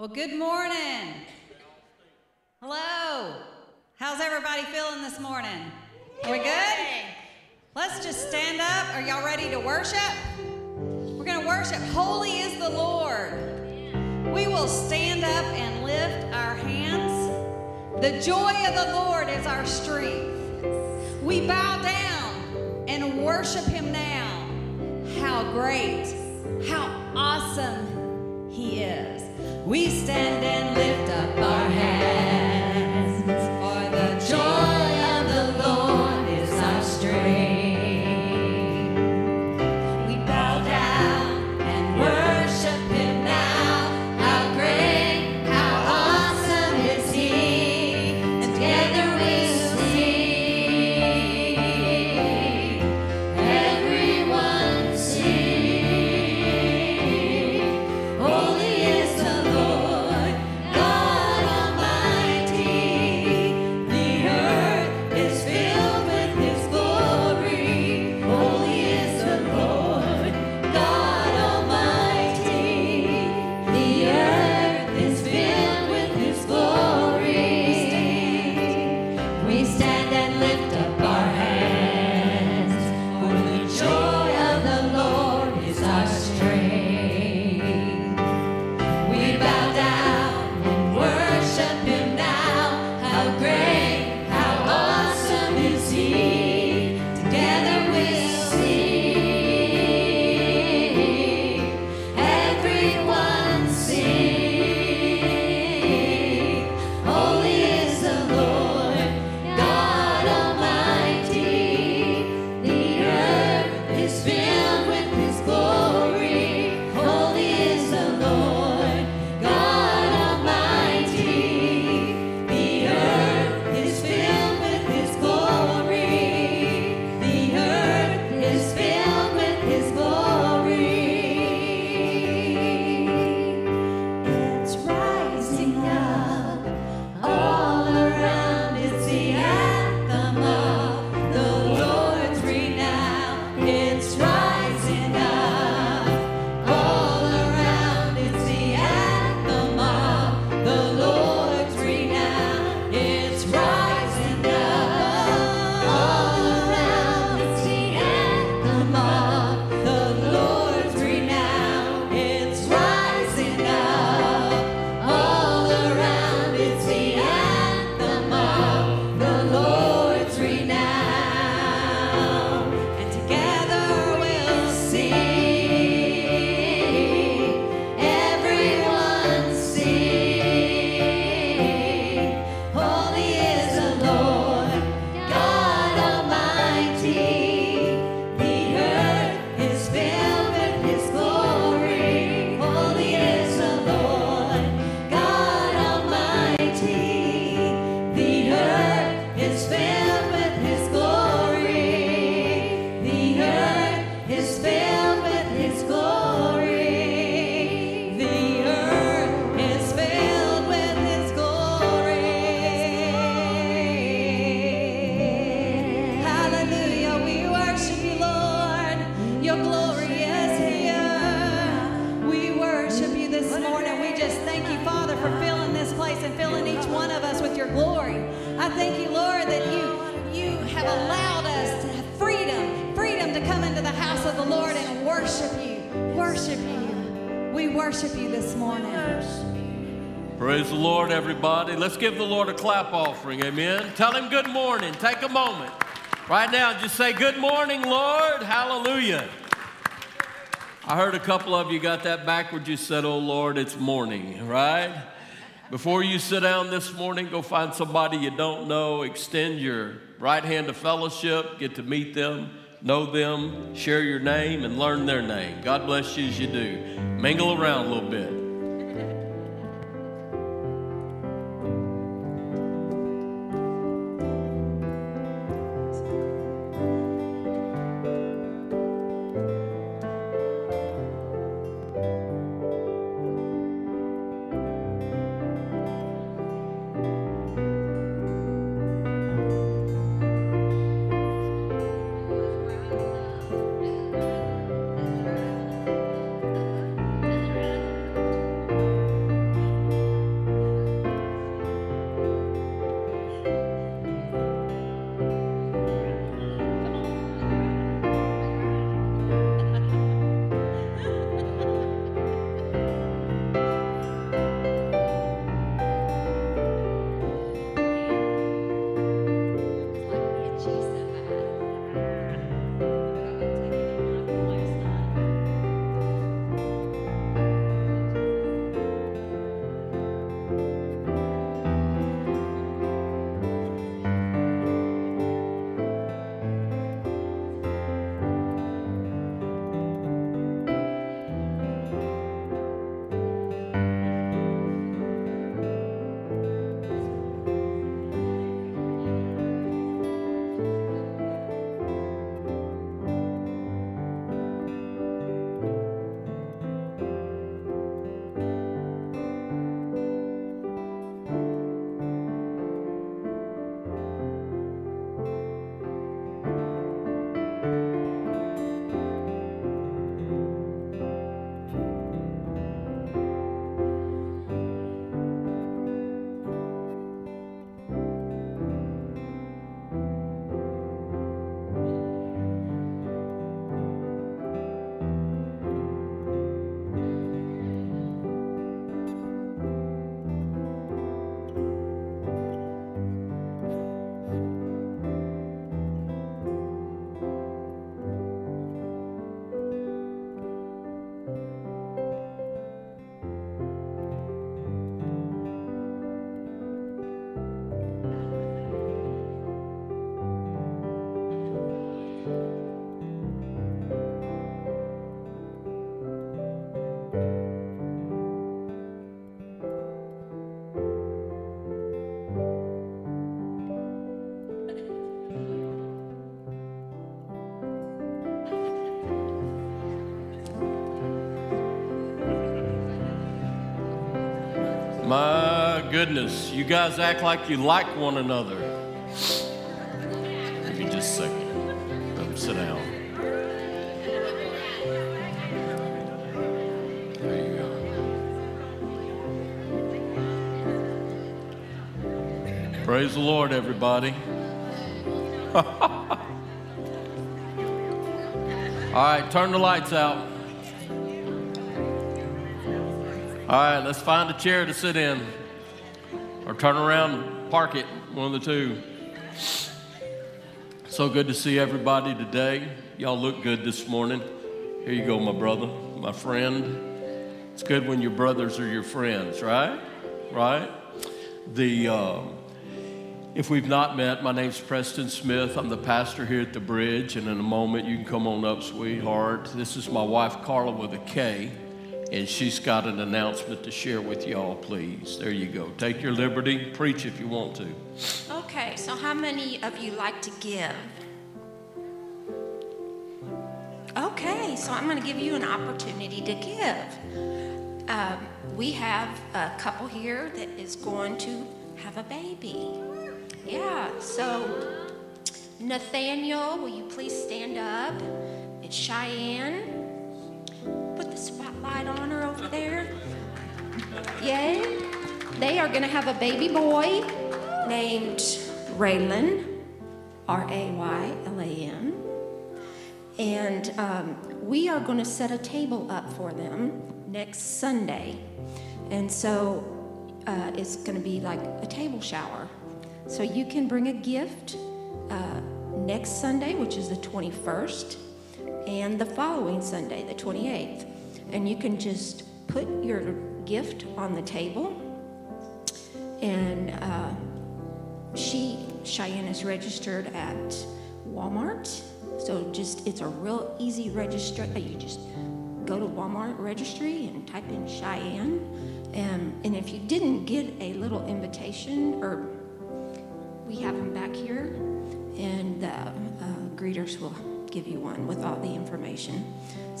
Well, good morning. Hello. How's everybody feeling this morning? Are we good? Let's just stand up. Are y'all ready to worship? We're going to worship. Holy is the Lord. We will stand up and lift our hands. The joy of the Lord is our strength. We bow down and worship Him now. How great, how awesome He is. We stand and lift place and filling each one of us with your glory. I thank you, Lord, that you you have allowed us to have freedom, freedom to come into the house of the Lord and worship you. Worship you. We worship you this morning. Praise the Lord, everybody. Let's give the Lord a clap offering. Amen. Tell him good morning. Take a moment. Right now, just say, Good morning, Lord. Hallelujah. I heard a couple of you got that backwards. You said, Oh, Lord, it's morning, right? Before you sit down this morning, go find somebody you don't know. Extend your right hand of fellowship. Get to meet them, know them, share your name, and learn their name. God bless you as you do. Mingle around a little bit. My goodness, you guys act like you like one another. Give me just a second. Let them sit down. There you go. Praise the Lord, everybody. All right, turn the lights out. All right, let's find a chair to sit in. Or turn around, park it, one of the two. So good to see everybody today. Y'all look good this morning. Here you go, my brother, my friend. It's good when your brothers are your friends, right? Right? The. Uh, if we've not met, my name's Preston Smith. I'm the pastor here at the bridge, and in a moment you can come on up, sweetheart. This is my wife Karla with a K and she's got an announcement to share with y'all, please. There you go. Take your liberty, preach if you want to. Okay, so how many of you like to give? Okay, so I'm going to give you an opportunity to give. Um, we have a couple here that is going to have a baby. Yeah, so Nathaniel, will you please stand up? It's Cheyenne put the spotlight on her over there? Yay. They are going to have a baby boy named Raylan, R A Y L A N. And um, we are going to set a table up for them next Sunday. And so uh, it's going to be like a table shower. So you can bring a gift uh, next Sunday, which is the 21st, and the following Sunday, the 28th and you can just put your gift on the table. And uh, she, Cheyenne, is registered at Walmart. So just it's a real easy register. Uh, you just go to Walmart registry and type in Cheyenne. And, and if you didn't get a little invitation, or we have them back here, and the uh, greeters will give you one with all the information.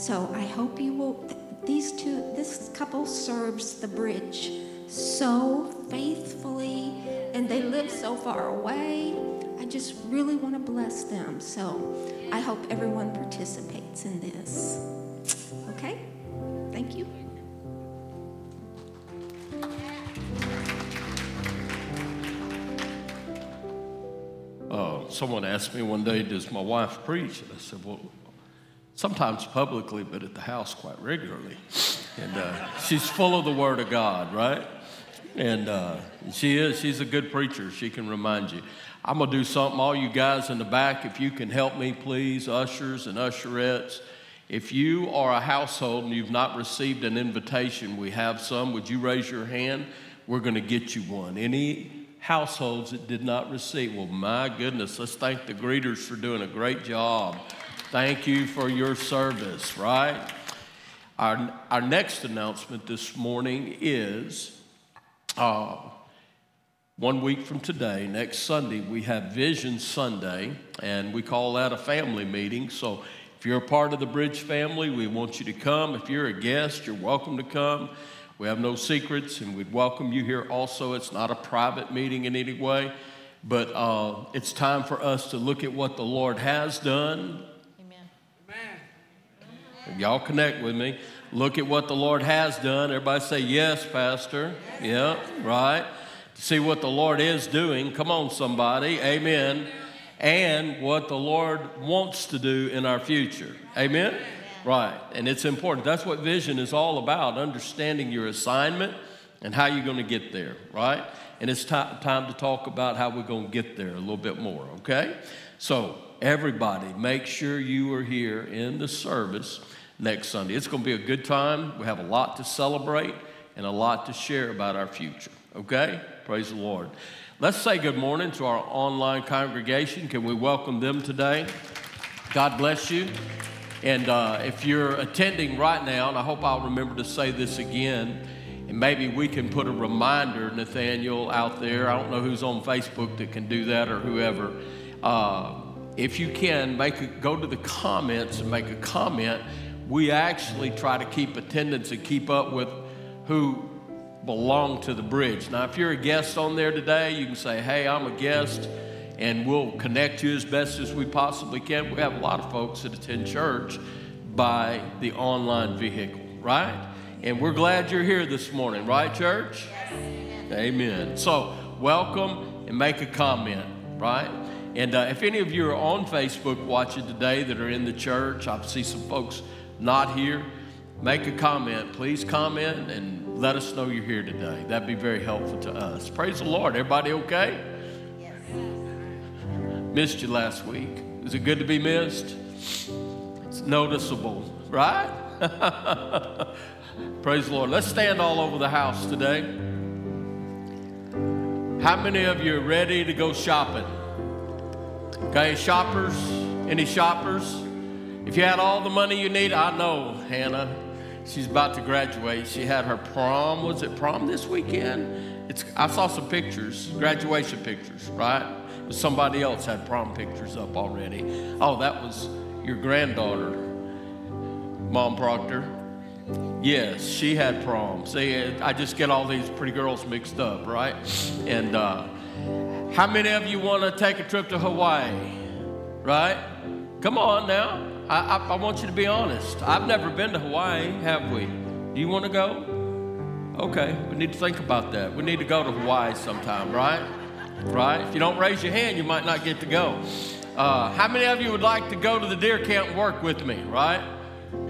So I hope you will. These two, this couple serves the bridge so faithfully, and they live so far away. I just really want to bless them. So I hope everyone participates in this. Okay? Thank you. Uh, someone asked me one day, Does my wife preach? And I said, Well, sometimes publicly, but at the house quite regularly. And uh, she's full of the Word of God, right? And uh, she is, she's a good preacher. She can remind you. I'm going to do something, all you guys in the back, if you can help me, please, ushers and usherettes. If you are a household and you've not received an invitation, we have some. Would you raise your hand? We're going to get you one. Any households that did not receive, well, my goodness, let's thank the greeters for doing a great job. Thank you for your service, right? Our, our next announcement this morning is uh, one week from today, next Sunday, we have Vision Sunday, and we call that a family meeting. So if you're a part of the Bridge family, we want you to come. If you're a guest, you're welcome to come. We have no secrets, and we'd welcome you here also. It's not a private meeting in any way, but uh, it's time for us to look at what the Lord has done Y'all connect with me. Look at what the Lord has done. Everybody say, Yes, Pastor. Yeah, right. See what the Lord is doing. Come on, somebody. Amen. And what the Lord wants to do in our future. Amen. Right. And it's important. That's what vision is all about understanding your assignment and how you're going to get there, right? And it's t- time to talk about how we're going to get there a little bit more, okay? So, everybody, make sure you are here in the service next Sunday. It's going to be a good time. We have a lot to celebrate and a lot to share about our future. Okay? Praise the Lord. Let's say good morning to our online congregation. Can we welcome them today? God bless you. And uh, if you're attending right now, and I hope I'll remember to say this again, and maybe we can put a reminder, Nathaniel, out there. I don't know who's on Facebook that can do that or whoever. Uh, if you can, make a, go to the comments and make a comment we actually try to keep attendance and keep up with who belong to the bridge. Now, if you're a guest on there today, you can say, Hey, I'm a guest, and we'll connect you as best as we possibly can. We have a lot of folks that attend church by the online vehicle, right? And we're glad you're here this morning, right, church? Yes. Amen. So, welcome and make a comment, right? And uh, if any of you are on Facebook watching today that are in the church, I see some folks not here, make a comment. Please comment and let us know you're here today. That'd be very helpful to us. Praise the Lord. Everybody okay? Yes. Missed you last week. Is it good to be missed? It's noticeable, right? Praise the Lord. Let's stand all over the house today. How many of you are ready to go shopping? Okay, shoppers? Any shoppers? If you had all the money you need, I know, Hannah. She's about to graduate. She had her prom. Was it prom this weekend? It's, I saw some pictures, graduation pictures, right? Somebody else had prom pictures up already. Oh, that was your granddaughter, Mom Proctor. Yes, she had prom. See, I just get all these pretty girls mixed up, right? And uh, how many of you want to take a trip to Hawaii? Right? Come on now. I, I, I, want you to be honest. I've never been to Hawaii, have we? Do you want to go? Okay, we need to think about that. We need to go to Hawaii sometime, right? Right? If you don't raise your hand, you might not get to go. Uh, how many of you would like to go to the deer camp and work with me, right?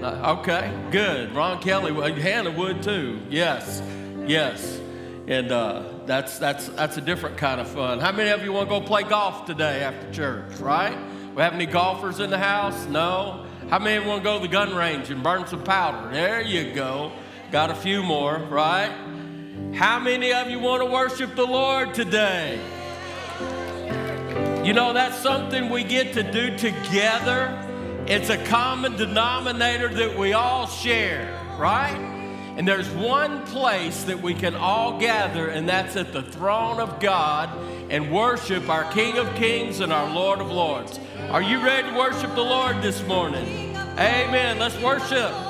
Uh, okay, good. Ron Kelly, Hannah would too. Yes, yes. And uh, that's, that's, that's a different kind of fun. How many of you want to go play golf today after church, right? We have any golfers in the house? No? How many of you want to go to the gun range and burn some powder? There you go. Got a few more, right? How many of you want to worship the Lord today? You know, that's something we get to do together. It's a common denominator that we all share, right? And there's one place that we can all gather, and that's at the throne of God and worship our King of Kings and our Lord of Lords. Are you ready to worship the Lord this morning? Amen. Let's worship.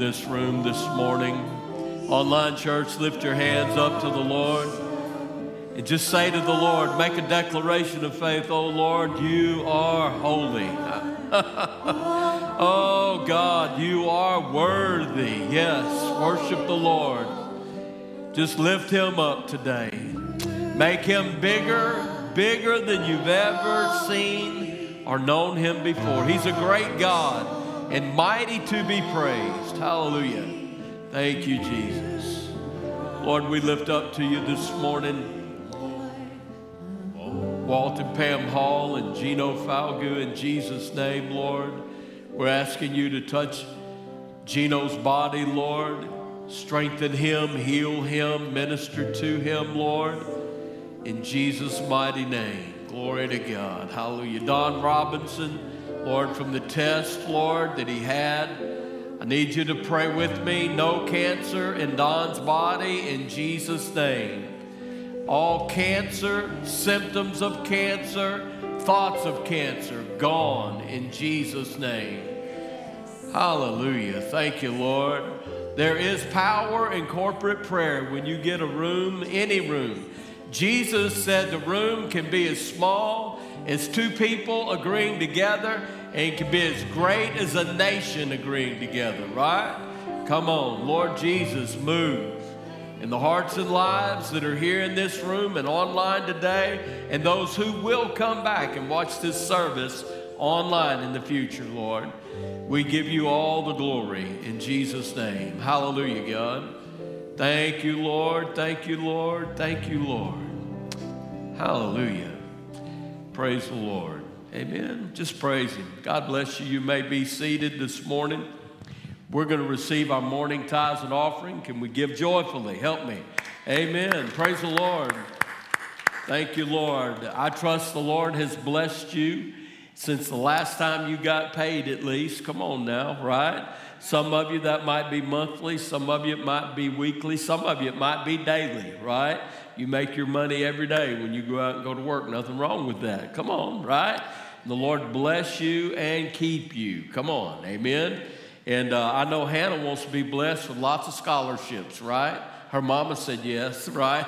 This room this morning. Online church, lift your hands up to the Lord. And just say to the Lord, make a declaration of faith, oh Lord, you are holy. oh God, you are worthy. Yes, worship the Lord. Just lift him up today. Make him bigger, bigger than you've ever seen or known him before. He's a great God and mighty to be praised. Hallelujah. Thank you, Jesus. Lord, we lift up to you this morning. Walt and Pam Hall and Gino Falgu in Jesus' name, Lord. We're asking you to touch Gino's body, Lord. Strengthen him, heal him, minister to him, Lord. In Jesus' mighty name. Glory to God. Hallelujah. Don Robinson, Lord, from the test, Lord, that he had. I need you to pray with me. No cancer in Don's body in Jesus' name all cancer, symptoms of cancer, thoughts of cancer gone in Jesus' name. Hallelujah. Thank you, Lord. There is power in corporate prayer when you get a room, any room. Jesus said the room can be as small as two people agreeing together and it can be as great as a nation agreeing together, right? Come on, Lord Jesus, move in the hearts and lives that are here in this room and online today, and those who will come back and watch this service online in the future, Lord. We give you all the glory in Jesus' name. Hallelujah, God. Thank you, Lord. Thank you, Lord. Thank you, Lord. Hallelujah. Praise the Lord. Amen. Just praise Him. God bless you. You may be seated this morning. We're going to receive our morning tithes and offering. Can we give joyfully? Help me. Amen. Praise the Lord. Thank you, Lord. I trust the Lord has blessed you since the last time you got paid, at least. Come on now, right? Some of you that might be monthly, some of you it might be weekly, some of you it might be daily, right? You make your money every day when you go out and go to work. Nothing wrong with that. Come on, right? The Lord bless you and keep you. Come on, amen. And uh, I know Hannah wants to be blessed with lots of scholarships, right? Her mama said yes, right?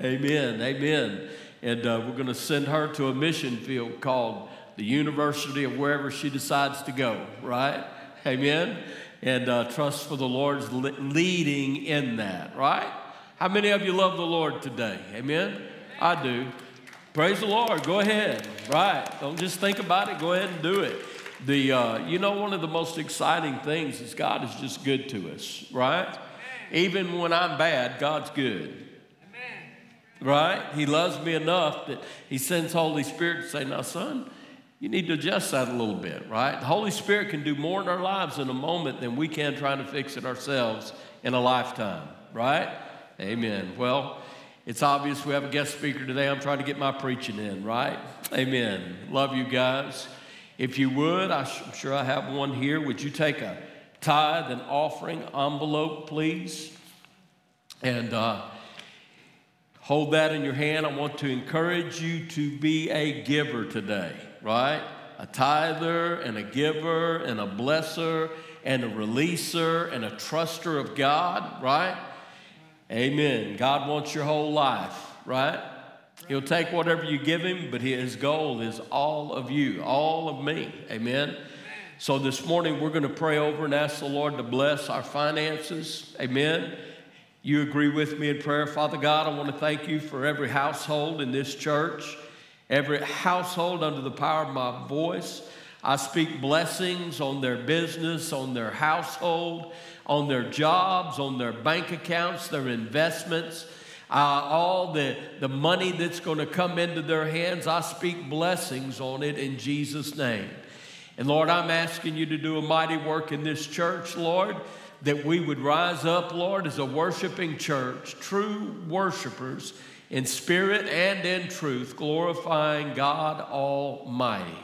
amen, amen. And uh, we're going to send her to a mission field called the University of wherever she decides to go, right? Amen. And uh, trust for the Lord's leading in that, right? How many of you love the Lord today? Amen? I do. Praise the Lord. Go ahead. Right. Don't just think about it. Go ahead and do it. The, uh, you know, one of the most exciting things is God is just good to us, right? Even when I'm bad, God's good. Right? He loves me enough that He sends Holy Spirit to say, now, son, you need to adjust that a little bit, right? The Holy Spirit can do more in our lives in a moment than we can trying to fix it ourselves in a lifetime, right? Amen. Well, it's obvious we have a guest speaker today. I'm trying to get my preaching in, right? Amen. Love you guys. If you would, I'm sure I have one here. Would you take a tithe and offering envelope, please? And uh, hold that in your hand. I want to encourage you to be a giver today, right? A tither and a giver and a blesser and a releaser and a truster of God, right? Amen. God wants your whole life, right? He'll take whatever you give him, but his goal is all of you, all of me. Amen. So this morning we're going to pray over and ask the Lord to bless our finances. Amen. You agree with me in prayer. Father God, I want to thank you for every household in this church, every household under the power of my voice. I speak blessings on their business, on their household, on their jobs, on their bank accounts, their investments uh, all the, the money that's going to come into their hands, I speak blessings on it in Jesus' name. And Lord, I'm asking you to do a mighty work in this church, Lord, that we would rise up, Lord, as a worshiping church, true worshipers in spirit and in truth, glorifying God Almighty.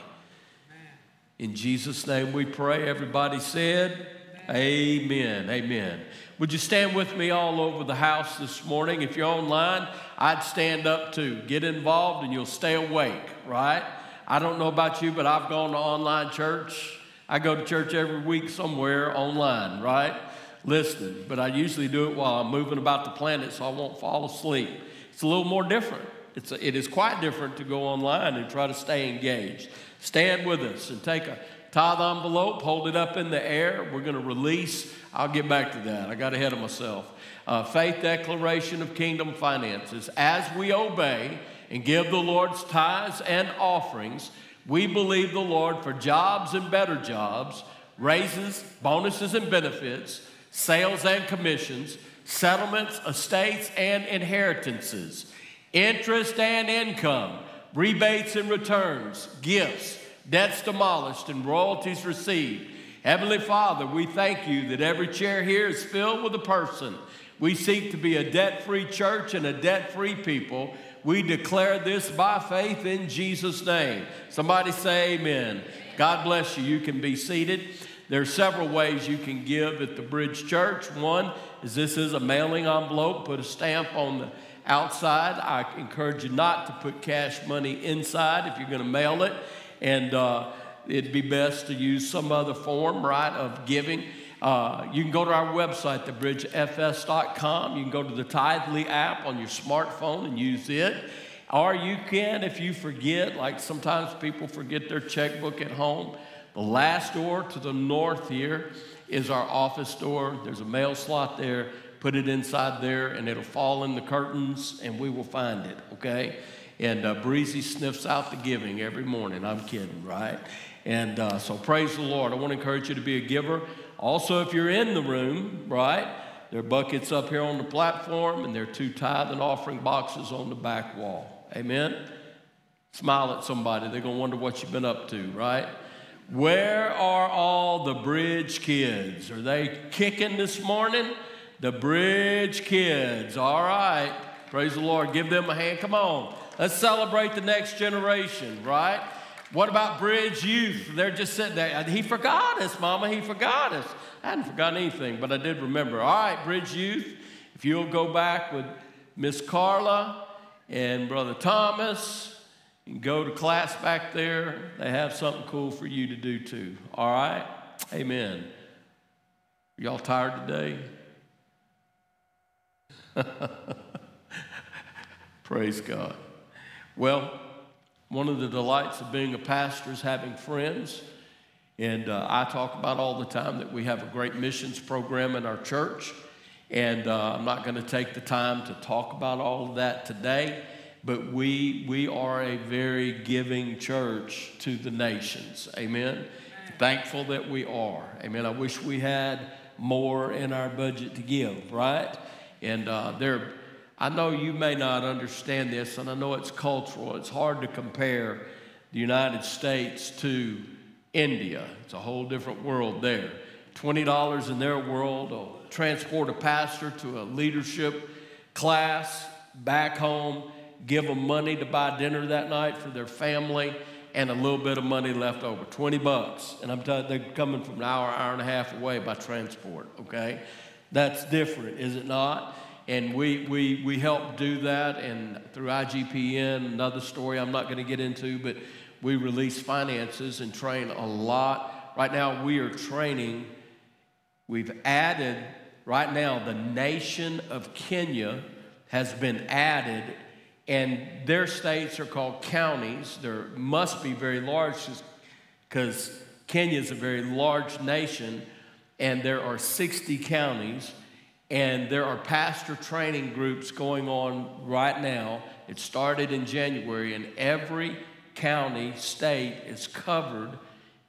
In Jesus' name we pray. Everybody said, Amen. Amen. Would you stand with me all over the house this morning? If you're online, I'd stand up too. Get involved and you'll stay awake, right? I don't know about you, but I've gone to online church. I go to church every week somewhere online, right? Listening. But I usually do it while I'm moving about the planet so I won't fall asleep. It's a little more different. It's a, it is quite different to go online and try to stay engaged. Stand with us and take a tithe envelope, hold it up in the air. We're going to release. I'll get back to that. I got ahead of myself. Uh, faith declaration of kingdom finances. As we obey and give the Lord's tithes and offerings, we believe the Lord for jobs and better jobs, raises, bonuses and benefits, sales and commissions, settlements, estates, and inheritances, interest and income, rebates and returns, gifts debts demolished, and royalties received. Heavenly Father, we thank you that every chair here is filled with a person. We seek to be a debt free church and a debt free people. We declare this by faith in Jesus' name. Somebody say amen. God bless you. You can be seated. There are several ways you can give at the Bridge Church. One is this is a mailing envelope, put a stamp on the outside. I encourage you not to put cash money inside if you're going to mail it and uh, it'd be best to use some other form, right, of giving. Uh, you can go to our website, thebridgefs.com. You can go to the Tithely app on your smartphone and use it. Or you can, if you forget, like sometimes people forget their checkbook at home, the last door to the north here is our office door. There's a mail slot there. Put it inside there, and it'll fall in the curtains, and we will find it, okay? And uh, Breezy sniffs out the giving every morning. I'm kidding, right? And uh, so praise the Lord. I want to encourage you to be a giver. Also, if you're in the room, right, there are buckets up here on the platform, and there are two tithe and offering boxes on the back wall. Amen? Smile at somebody. They're going to wonder what you've been up to, right? Where are all the bridge kids? Are they kicking this morning? The bridge kids. All right. Praise the Lord. Give them a hand. Come on. Let's celebrate the next generation, right? What about Bridge Youth? They're just sitting there. He forgot us, Mama. He forgot us. I hadn't forgotten anything, but I did remember. All right, Bridge Youth, if you'll go back with Miss Karla and Brother Thomas and go to class back there, they have something cool for you to do too. All right? Amen. Y'all tired today? Praise God. Well, one of the delights of being a pastor is having friends. And uh, I talk about all the time that we have a great missions program in our church. And uh, I'm not going to take the time to talk about all of that today, but we, we are a very giving church to the nations. Amen. Thankful that we are. Amen. I wish we had more in our budget to give, right? And uh, there I know you may not understand this, and I know it's cultural. It's hard to compare the United States to India. It's a whole different world there. $20 in their world will transport a pastor to a leadership class back home, give them money to buy dinner that night for their family, and a little bit of money left over 20 bucks. And I'm telling they're coming from an hour, hour and a half away by transport, okay? That's different, is it not? and we, we, we help do that and through igpn another story i'm not going to get into but we release finances and train a lot. Right now we are training we've added right now the nation of kenya has been added and their states are called counties. There must be very large because kenya is a very large nation and there are 60 counties and there are pastor training groups going on right now. It started in January, and every county, state is covered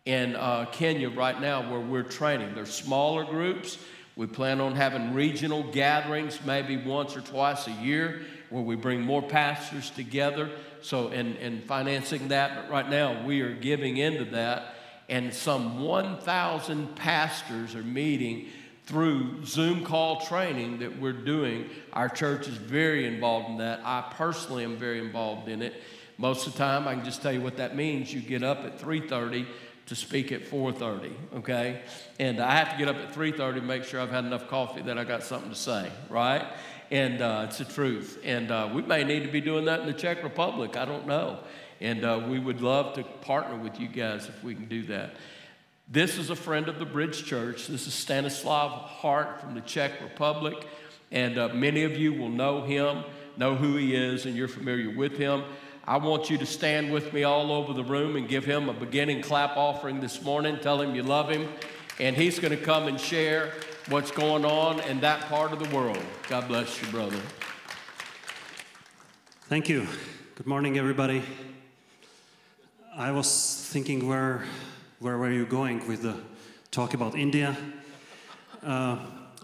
in uh, Kenya right now where we're training. They're smaller groups. We plan on having regional gatherings maybe once or twice a year where we bring more pastors together. So, and financing that, but right now we are giving into that. And some 1,000 pastors are meeting through Zoom call training that we're doing. Our church is very involved in that. I personally am very involved in it. Most of the time, I can just tell you what that means. You get up at 3:30, to speak at 4:30. Okay, and I have to get up at 3:30 to make sure I've had enough coffee that I got something to say. Right? And uh, it's the truth. And uh, we may need to be doing that in the Czech Republic. I don't know. And uh, we would love to partner with you guys if we can do that. This is a friend of the Bridge Church. This is Stanislav Hart from the Czech Republic. And uh, many of you will know him, know who he is, and you're familiar with him. I want you to stand with me all over the room and give him a beginning clap offering this morning. Tell him you love him. And he's going to come and share what's going on in that part of the world. God bless you, brother. Thank you. Good morning, everybody. I was thinking where, where were you going with the talk about India? Uh,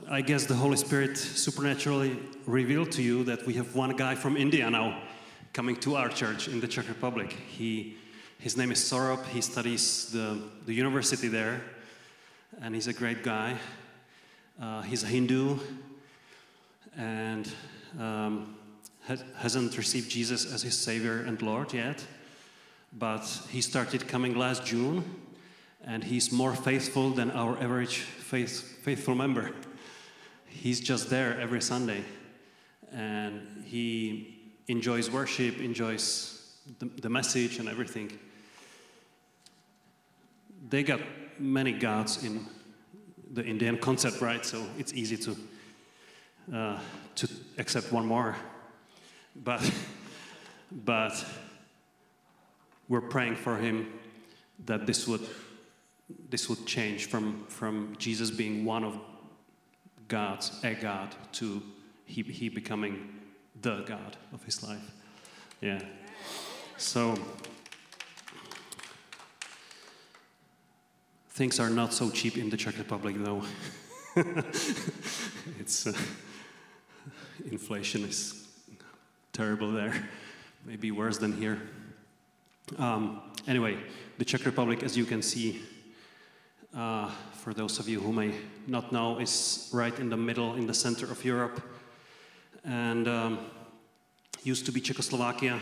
I guess the Holy Spirit supernaturally revealed to you that we have one guy from India now coming to our church in the Czech Republic. He, his name is Saurabh. He studies the, the university there, and he's a great guy. Uh, he's a Hindu and um, has, hasn't received Jesus as his Savior and Lord yet, but he started coming last June, and he's more faithful than our average faith, faithful member. He's just there every Sunday, and he enjoys worship, enjoys the, the message and everything. They got many gods in the Indian concept, right? So it's easy to uh, to accept one more, but but we're praying for him that this would this would change from from Jesus being one of gods, a God, to he he becoming the God of his life. Yeah. So things are not so cheap in the Czech Republic, though. it's uh, inflation is terrible there, maybe worse than here. Um, anyway, the Czech Republic, as you can see, uh, for those of you who may not know, is right in the middle, in the center of Europe and um, used to be Czechoslovakia.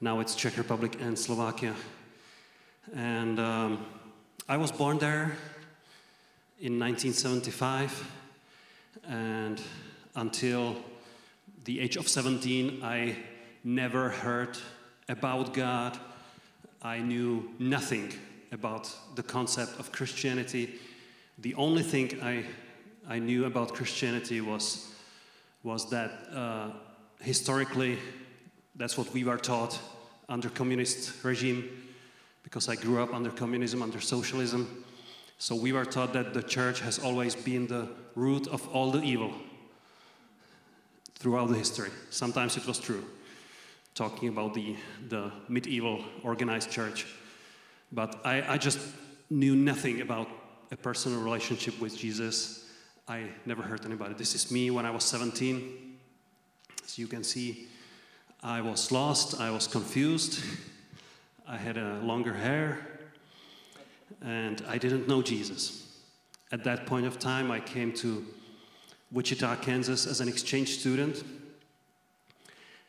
Now it's Czech Republic and Slovakia. And um, I was born there in 1975, and until the age of 17, I never heard about God. I knew nothing about the concept of Christianity. The only thing I, I knew about Christianity was was that uh, historically, that's what we were taught under communist regime, because I grew up under communism, under socialism. So we were taught that the church has always been the root of all the evil throughout the history. Sometimes it was true, talking about the, the medieval organized church. But I, I just knew nothing about a personal relationship with Jesus I never hurt anybody. This is me when I was 17. As you can see, I was lost, I was confused, I had a longer hair, and I didn't know Jesus. At that point of time, I came to Wichita, Kansas as an exchange student,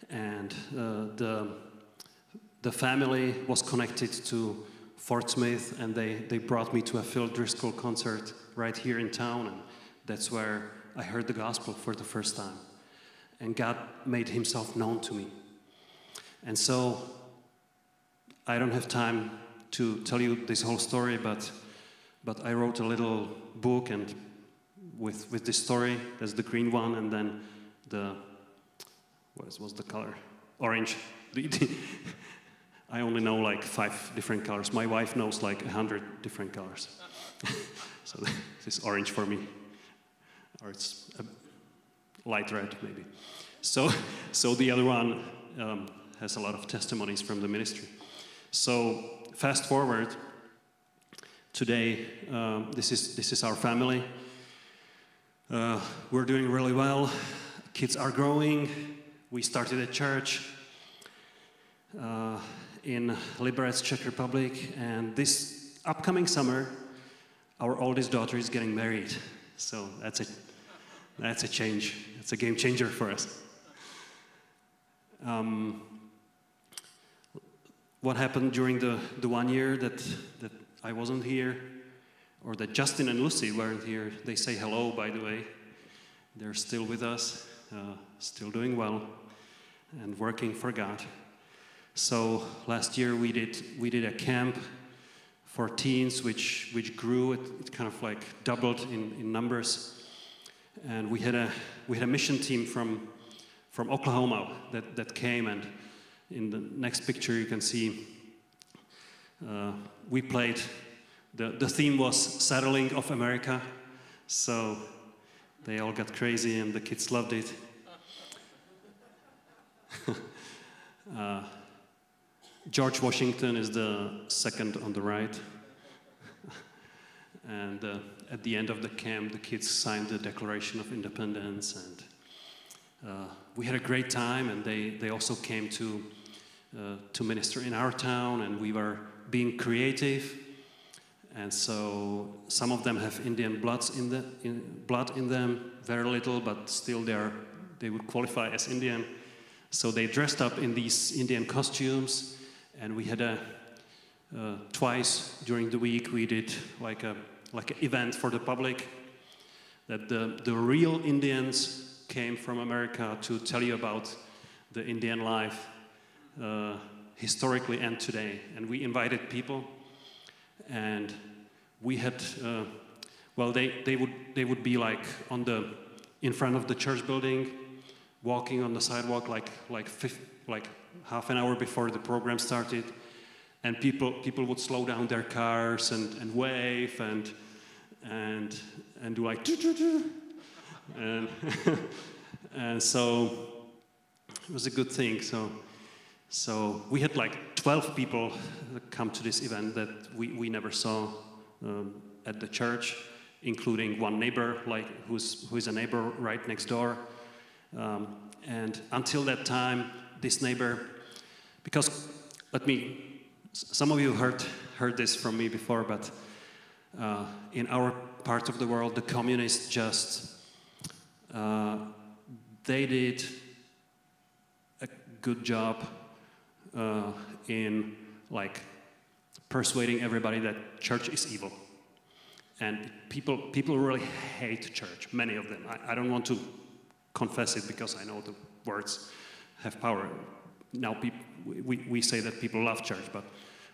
and uh, the, the family was connected to Fort Smith, and they, they brought me to a Phil Driscoll concert right here in town. And that's where I heard the gospel for the first time. And God made himself known to me. And so I don't have time to tell you this whole story, but, but I wrote a little book and with, with this story, there's the green one, and then the, what what's the color? Orange. I only know like five different colors. My wife knows like a hundred different colors. so this is orange for me or it's light red maybe. So, so the other one um, has a lot of testimonies from the ministry. So fast forward, today um, this is this is our family. Uh, we're doing really well. Kids are growing. We started a church uh, in Liberec, Czech Republic, and this upcoming summer, our oldest daughter is getting married. So that's a that's a change. It's a game changer for us. Um, what happened during the, the one year that, that I wasn't here, or that Justin and Lucy weren't here. They say hello, by the way. They're still with us, uh, still doing well, and working for God. So last year we did we did a camp for teens, which which grew. It, it kind of like doubled in, in numbers, and we had a we had a mission team from from Oklahoma that that came. And in the next picture you can see uh, we played. The the theme was settling of America, so they all got crazy and the kids loved it. uh, George Washington is the second on the right. and uh, at the end of the camp, the kids signed the Declaration of Independence. And uh, we had a great time, and they, they also came to, uh, to minister in our town, and we were being creative. And so some of them have Indian bloods in the, in, blood in them, very little, but still they, are, they would qualify as Indian. So they dressed up in these Indian costumes and we had a uh, twice during the week we did like a like an event for the public that the, the real Indians came from America to tell you about the Indian life uh, historically and today. And we invited people, and we had, uh, well, they, they, would, they would be like on the, in front of the church building, walking on the sidewalk like, like, like half an hour before the program started, and people, people would slow down their cars and, and wave and, and, and do like, and, and so it was a good thing. So, so we had like 12 people come to this event that we, we never saw um, at the church, including one neighbor, like who's, who is a neighbor right next door. Um, and until that time, this neighbor, because let me, some of you heard, heard this from me before, but uh, in our part of the world, the communists just, uh, they did a good job uh, in like persuading everybody that church is evil. And people, people really hate church, many of them. I, I don't want to confess it because I know the words have power. Now we, we say that people love church, but,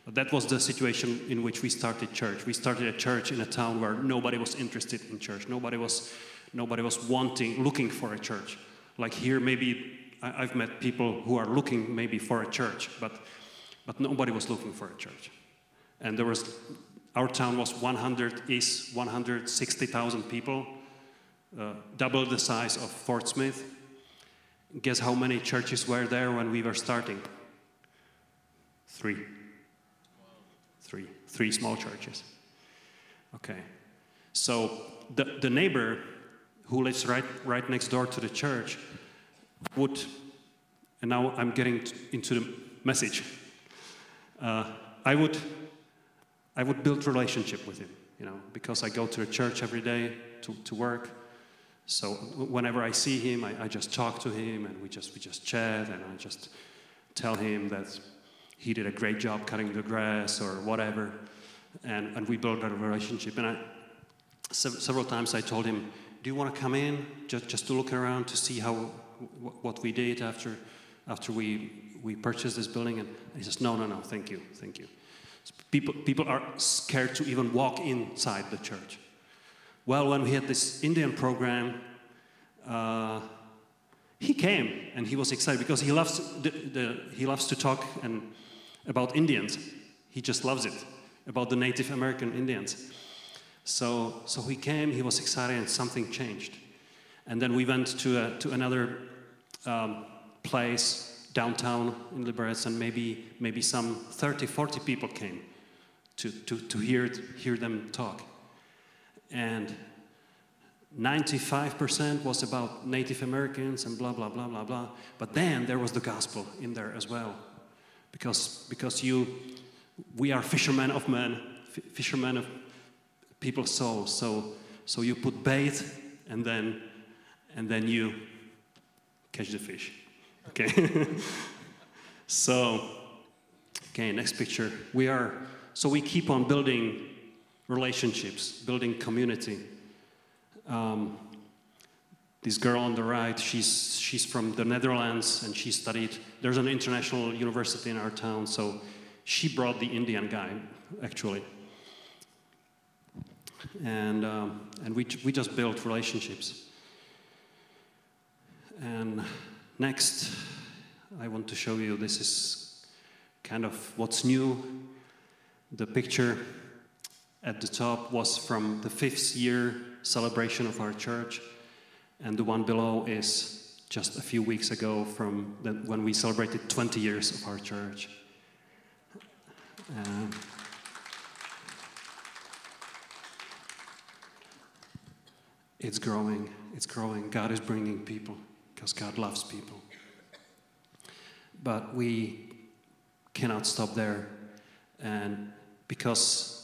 but that was the situation in which we started church. We started a church in a town where nobody was interested in church. Nobody was, nobody was wanting, looking for a church. Like here, maybe I've met people who are looking maybe for a church, but, but nobody was looking for a church. And there was, our town was 100 is 160,000 people, uh, double the size of Fort Smith. Guess how many churches were there when we were starting? Three. Three. Three small churches. Okay. So the, the neighbor who lives right, right next door to the church would, and now I'm getting into the message. Uh, I would, I would build relationship with him, you know, because I go to the church every day to, to work. So whenever I see him, I, I, just talk to him and we just, we just chat and I just tell him that he did a great job cutting the grass or whatever. And, and we build a relationship. And I, several times I told him, do you want to come in just, just to look around to see how, what we did after, after we, we purchased this building? And he says, no, no, no, thank you, thank you. People, people are scared to even walk inside the church. Well, when we had this Indian program, uh, he came and he was excited because he loves, the, the, he loves to talk and, about Indians. He just loves it, about the Native American Indians. So, so he came, he was excited, and something changed. And then we went to, a, to another um, place downtown in Liberec, and maybe, maybe some 30, 40 people came to, to, to hear, hear them talk and 95% was about Native Americans and blah, blah, blah, blah, blah. But then there was the gospel in there as well. Because, because you, we are fishermen of men, fishermen of people's souls. So, so you put bait and then, and then you catch the fish. Okay? so, okay, next picture. We are so we keep on building relationships, building community. Um, this girl on the right, she's, she's from the Netherlands and she studied, there's an international university in our town, so she brought the Indian guy, actually. And, um, and we, we just built relationships. And next, I want to show you this is kind of what's new. The picture at the top was from the fifth year celebration of our church, and the one below is just a few weeks ago from the, when we celebrated 20 years of our church. Uh, it's growing, it's growing. God is bringing people because God loves people. But we cannot stop there. And because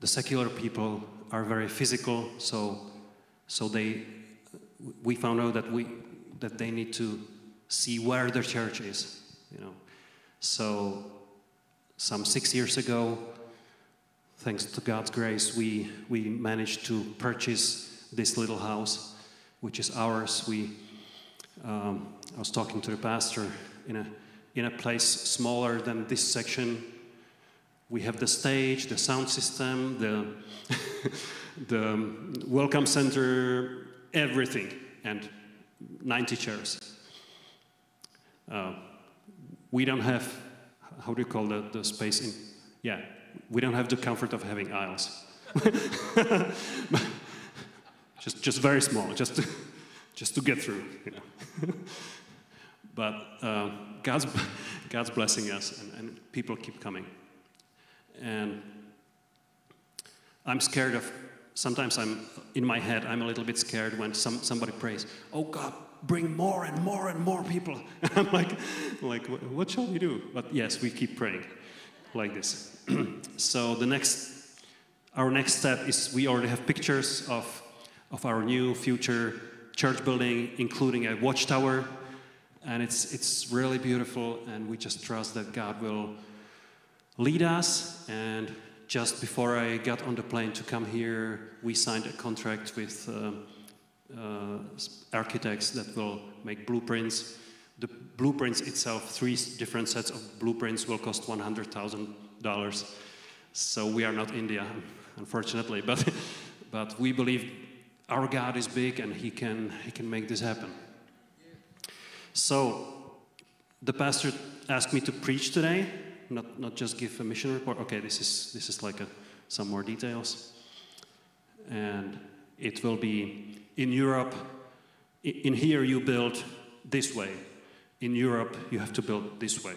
the secular people are very physical, so, so they, we found out that, we, that they need to see where their church is, you know. So some six years ago, thanks to God's grace, we, we managed to purchase this little house, which is ours. We, um, I was talking to the pastor in a, in a place smaller than this section. We have the stage, the sound system, the, the welcome center, everything, and 90 chairs. Uh, we don't have how do you call the, the space in yeah we don't have the comfort of having aisles. Just just very small just to, just to get through you know. But uh, god's god's blessing us and, and people keep coming and i'm scared of sometimes i'm in my head i'm a little bit scared when some, somebody prays oh god bring more and more and more people. I'm like, like, what shall we do? But yes, we keep praying like this. so the next, our next step is we already have pictures of, of our new future church building, including a watchtower, and it's it's really beautiful. And we just trust that God will lead us. And just before I got on the plane to come here, we signed a contract with. Uh, uh, architects that will make blueprints. The blueprints itself, three different sets of blueprints, will cost $100,000. So we are not India, unfortunately, but, but we believe our God is big and he can, he can make this happen. So the pastor asked me to preach today, not, not just give a mission report. Okay, this is, this is like a, some more details. And it will be in Europe, in here you build this way. In Europe, you have to build this way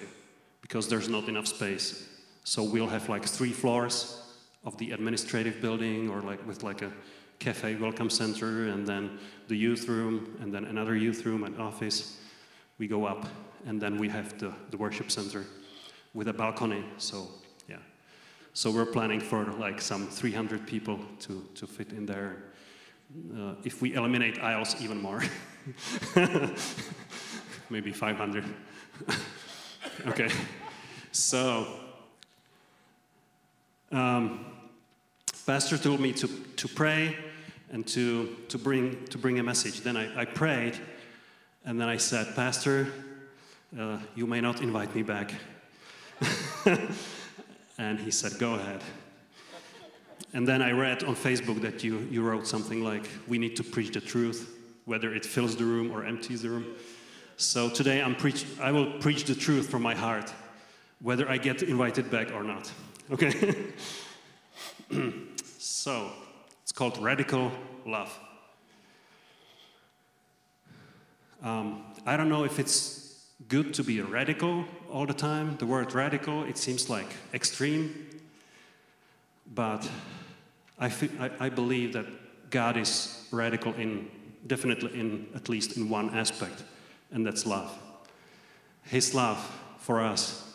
because there's not enough space. So we'll have like three floors of the administrative building or like with like a cafe welcome center and then the youth room and then another youth room and office. We go up and then we have the, the worship center with a balcony. So yeah. So we're planning for like some 300 people to, to fit in there uh, if we eliminate aisles even more, maybe 500. okay, so um, pastor told me to, to pray and to, to, bring, to bring a message. Then I, I prayed, and then I said, Pastor, uh, you may not invite me back. and he said, Go ahead. And then I read on Facebook that you, you wrote something like, We need to preach the truth, whether it fills the room or empties the room. So today I'm preach, I will preach the truth from my heart, whether I get invited back or not. Okay? so it's called Radical Love. Um, I don't know if it's good to be a radical all the time. The word radical, it seems like extreme. But I, I, I believe that God is radical in, definitely in, at least in one aspect, and that's love. His love for us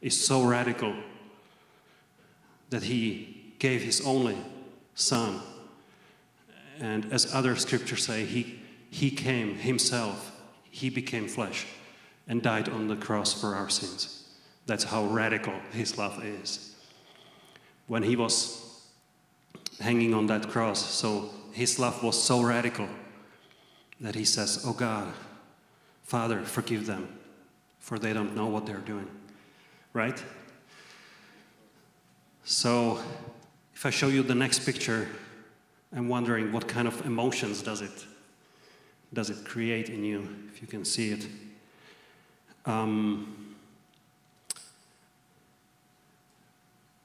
is so radical that he gave his only son. And as other scriptures say, he, he came himself, he became flesh and died on the cross for our sins. That's how radical his love is. when he was hanging on that cross. So his love was so radical that he says, Oh God, Father, forgive them, for they don't know what they're doing. Right? So if I show you the next picture, I'm wondering what kind of emotions does it does it create in you, if you can see it. Um,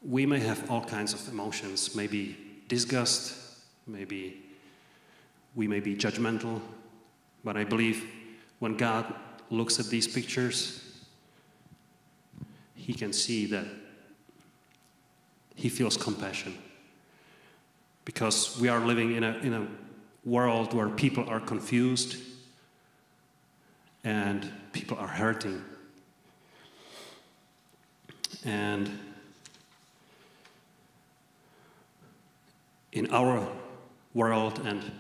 we may have all kinds of emotions, maybe disgust, maybe we may be judgmental, but I believe when God looks at these pictures, he can see that he feels compassion. Because we are living in a, in a world where people are confused and people are hurting. And in our world and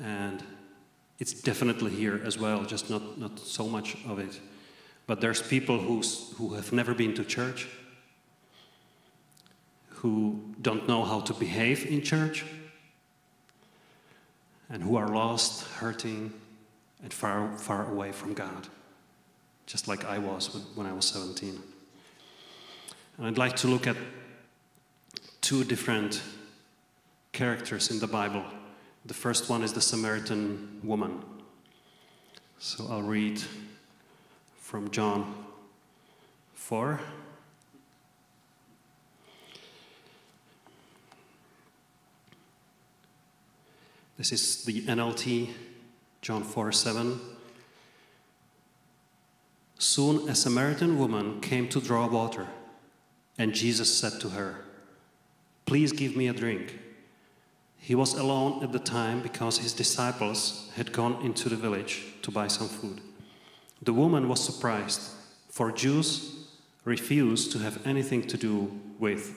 and it's definitely here as well just not not so much of it but there's people who's, who have never been to church who don't know how to behave in church and who are lost hurting and far far away from god just like i was when i was 17 and i'd like to look at two different characters in the Bible. The first one is the Samaritan woman. So I'll read from John 4. This is the NLT, John 4 7. Soon a Samaritan woman came to draw water, and Jesus said to her, Please give me a drink. He was alone at the time because his disciples had gone into the village to buy some food. The woman was surprised, for Jews refused to have anything to do with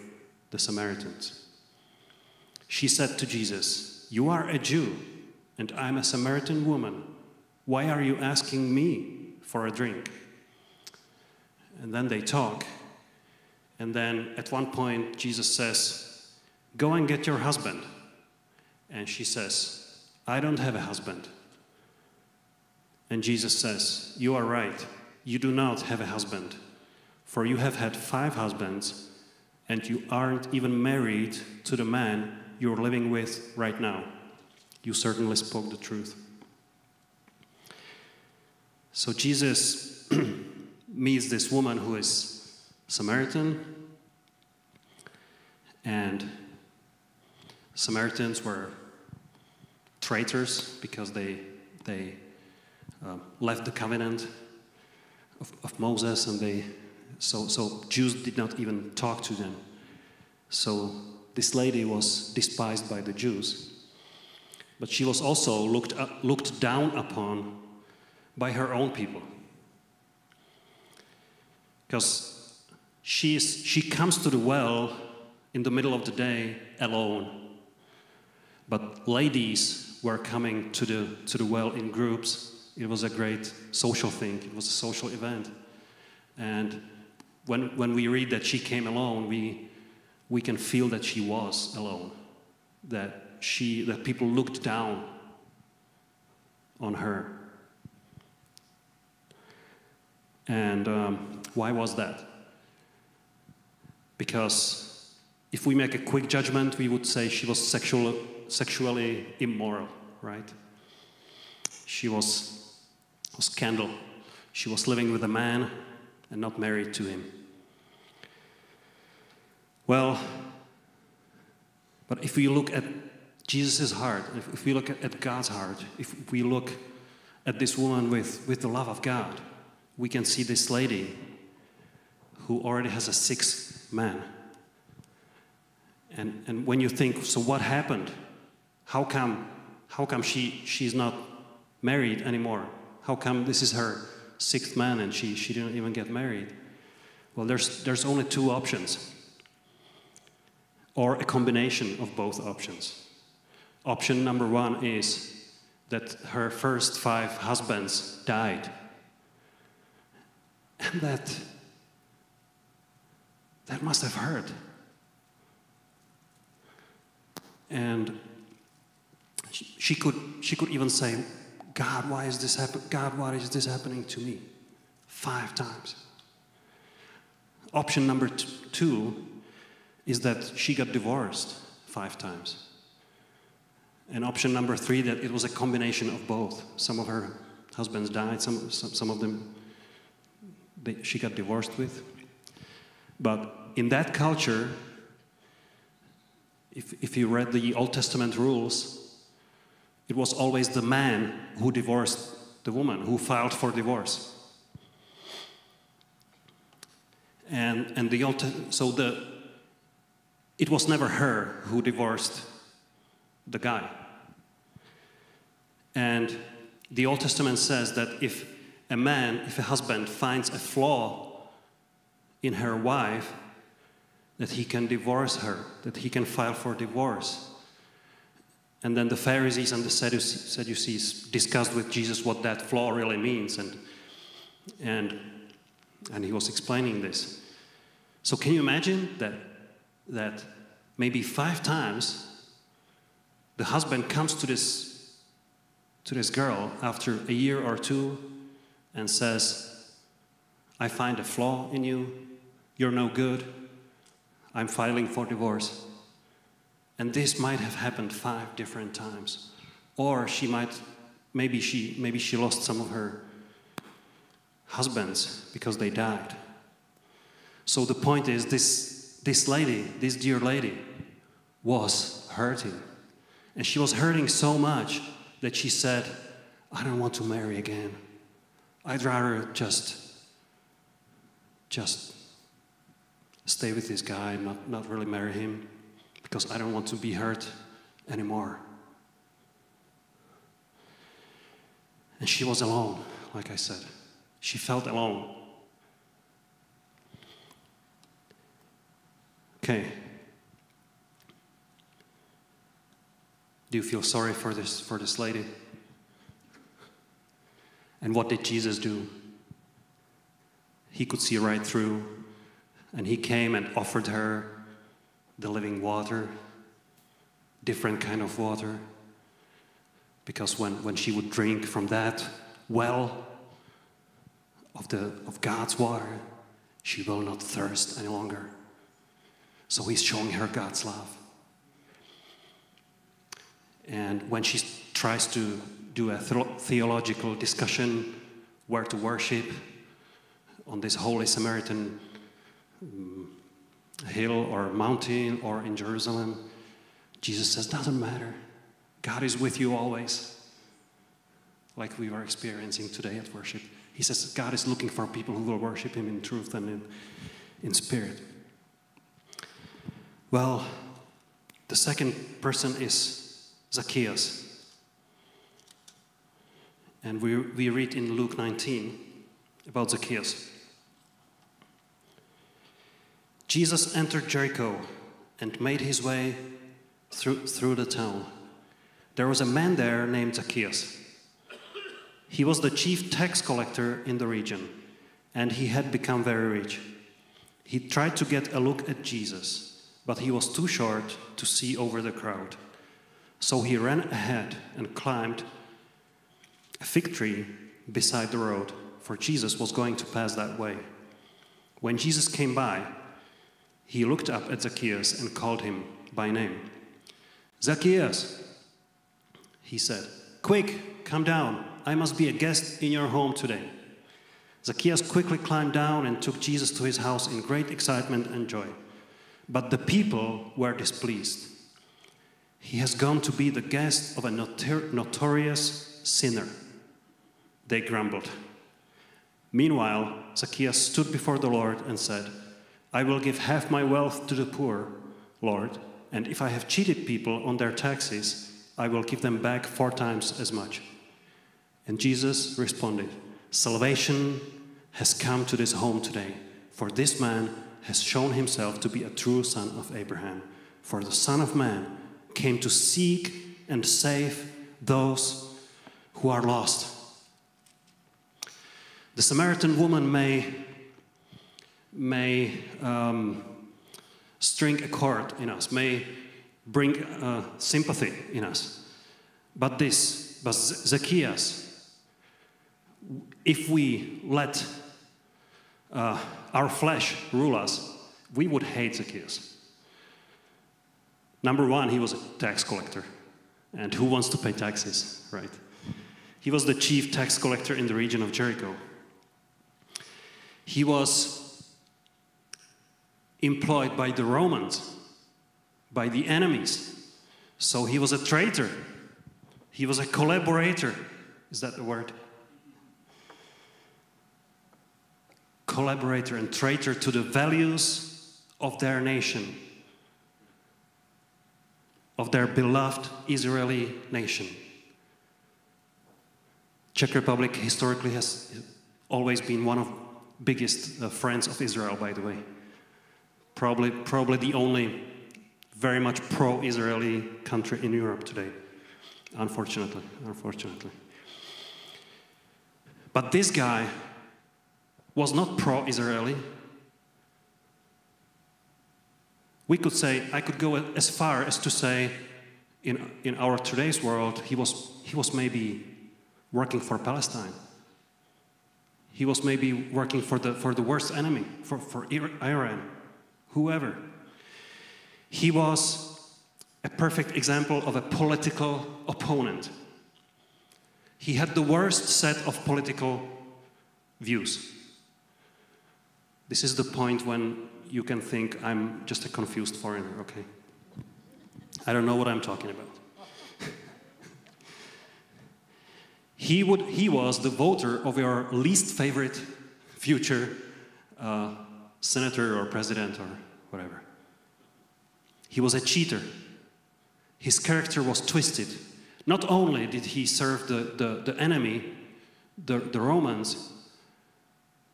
the Samaritans. She said to Jesus, You are a Jew, and I'm a Samaritan woman. Why are you asking me for a drink? And then they talk. And then at one point, Jesus says, Go and get your husband. And she says, I don't have a husband. And Jesus says, You are right. You do not have a husband. For you have had five husbands, and you aren't even married to the man you're living with right now. You certainly spoke the truth. So Jesus meets this woman who is Samaritan, and Samaritans were traitors because they, they uh, left the covenant of, of Moses and they, so, so Jews did not even talk to them. So this lady was despised by the Jews. But she was also looked, up, looked down upon by her own people. Because she, comes to the well in the middle of the day alone. But ladies were coming to the, to the well in groups. It was a great social thing, it was a social event. And when, when we read that she came alone, we, we can feel that she was alone, that, she, that people looked down on her. And um, why was that? Because if we make a quick judgment, we would say she was sexual, sexually immoral, right? She was a scandal. She was living with a man and not married to him. Well, but if we look at Jesus' heart, if, we look at, at, God's heart, if we look at this woman with, with the love of God, we can see this lady who already has a sixth man. And, and when you think, so what happened? How come, how come she, she's not married anymore? How come this is her sixth man and she, she didn't even get married? Well, there's, there's only two options, or a combination of both options. Option number one is that her first five husbands died, and that that must have hurt. And she, could, she could even say, God, why is this happen? God, why is this happening to me? Five times. Option number two is that she got divorced five times. And option number three, that it was a combination of both. Some of her husbands died, some, some, some of them they, she got divorced with. But in that culture, if, if you read the Old Testament rules, it was always the man who divorced the woman, who filed for divorce. And, and the Old, so the, it was never her who divorced the guy. And the Old Testament says that if a man, if a husband finds a flaw in her wife, that he can divorce her, that he can file for divorce. And then the Pharisees and the Sadducees discussed with Jesus what that flaw really means, and, and, and he was explaining this. So, can you imagine that, that maybe five times the husband comes to this, to this girl after a year or two and says, I find a flaw in you, you're no good, I'm filing for divorce. And this might have happened five different times. Or she might, maybe she, maybe she lost some of her husbands because they died. So the point is, this, this lady, this dear lady, was hurting. And she was hurting so much that she said, I don't want to marry again. I'd rather just, just stay with this guy not, not really marry him because I don't want to be hurt anymore. And she was alone, like I said. She felt alone. Okay. Do you feel sorry for this for this lady? And what did Jesus do? He could see right through, and he came and offered her the living water, different kind of water. Because when, when she would drink from that well of, the, of God's water, she will not thirst any longer. So he's showing her God's love. And when she tries to do a theological discussion where to worship on this holy Samaritan um, hill or mountain or in Jerusalem. Jesus says, doesn't matter. God is with you always. Like we were experiencing today at worship. He says God is looking for people who will worship Him in truth and in, in spirit. Well, the second person is Zacchaeus. And we, we read in Luke 19 about Zacchaeus. Jesus entered Jericho and made his way through, through the town. There was a man there named Zacchaeus. He was the chief tax collector in the region, and he had become very rich. He tried to get a look at Jesus, but he was too short to see over the crowd. So he ran ahead and climbed a fig tree beside the road, for Jesus was going to pass that way. When Jesus came by, he looked up at Zacchaeus and called him by name. Zacchaeus, he said, quick, come down. I must be a guest in your home today. Zacchaeus quickly climbed down and took Jesus to his house in great excitement and joy. But the people were displeased. He has gone to be the guest of a notor- notorious sinner they grumbled. Meanwhile, Zacchaeus stood before the Lord and said, I will give half my wealth to the poor, Lord, and if I have cheated people on their taxes, I will give them back four times as much. And Jesus responded, Salvation has come to this home today, for this man has shown himself to be a true son of Abraham. For the Son of Man came to seek and save those who are lost. The Samaritan woman may, may um, string a chord in us, may bring uh, sympathy in us. But this, but Zacchaeus, if we let uh, our flesh rule us, we would hate Zacchaeus. Number one, he was a tax collector. And who wants to pay taxes, right? He was the chief tax collector in the region of Jericho. He was employed by the Romans, by the enemies. So he was a traitor. He was a collaborator. Is that the word? Collaborator and traitor to the values of their nation of their beloved Israeli nation. Czech Republic historically has always been one of biggest uh, friends of Israel, by the way. Probably, probably the only very much pro-Israeli country in Europe today. Unfortunately, unfortunately. But this guy was not pro-Israeli. We could say, I could go as far as to say, in, in our today's world, he was, he was maybe working for Palestine. He was maybe working for the, for the worst enemy, for, for Iran, whoever. He was a perfect example of a political opponent. He had the worst set of political views. This is the point when you can think I'm just a confused foreigner, okay? I don't know what I'm talking about. He, would, he was the voter of your least favorite future uh, senator or president or whatever. He was a cheater. His character was twisted. Not only did he serve the, the, the enemy, the, the Romans,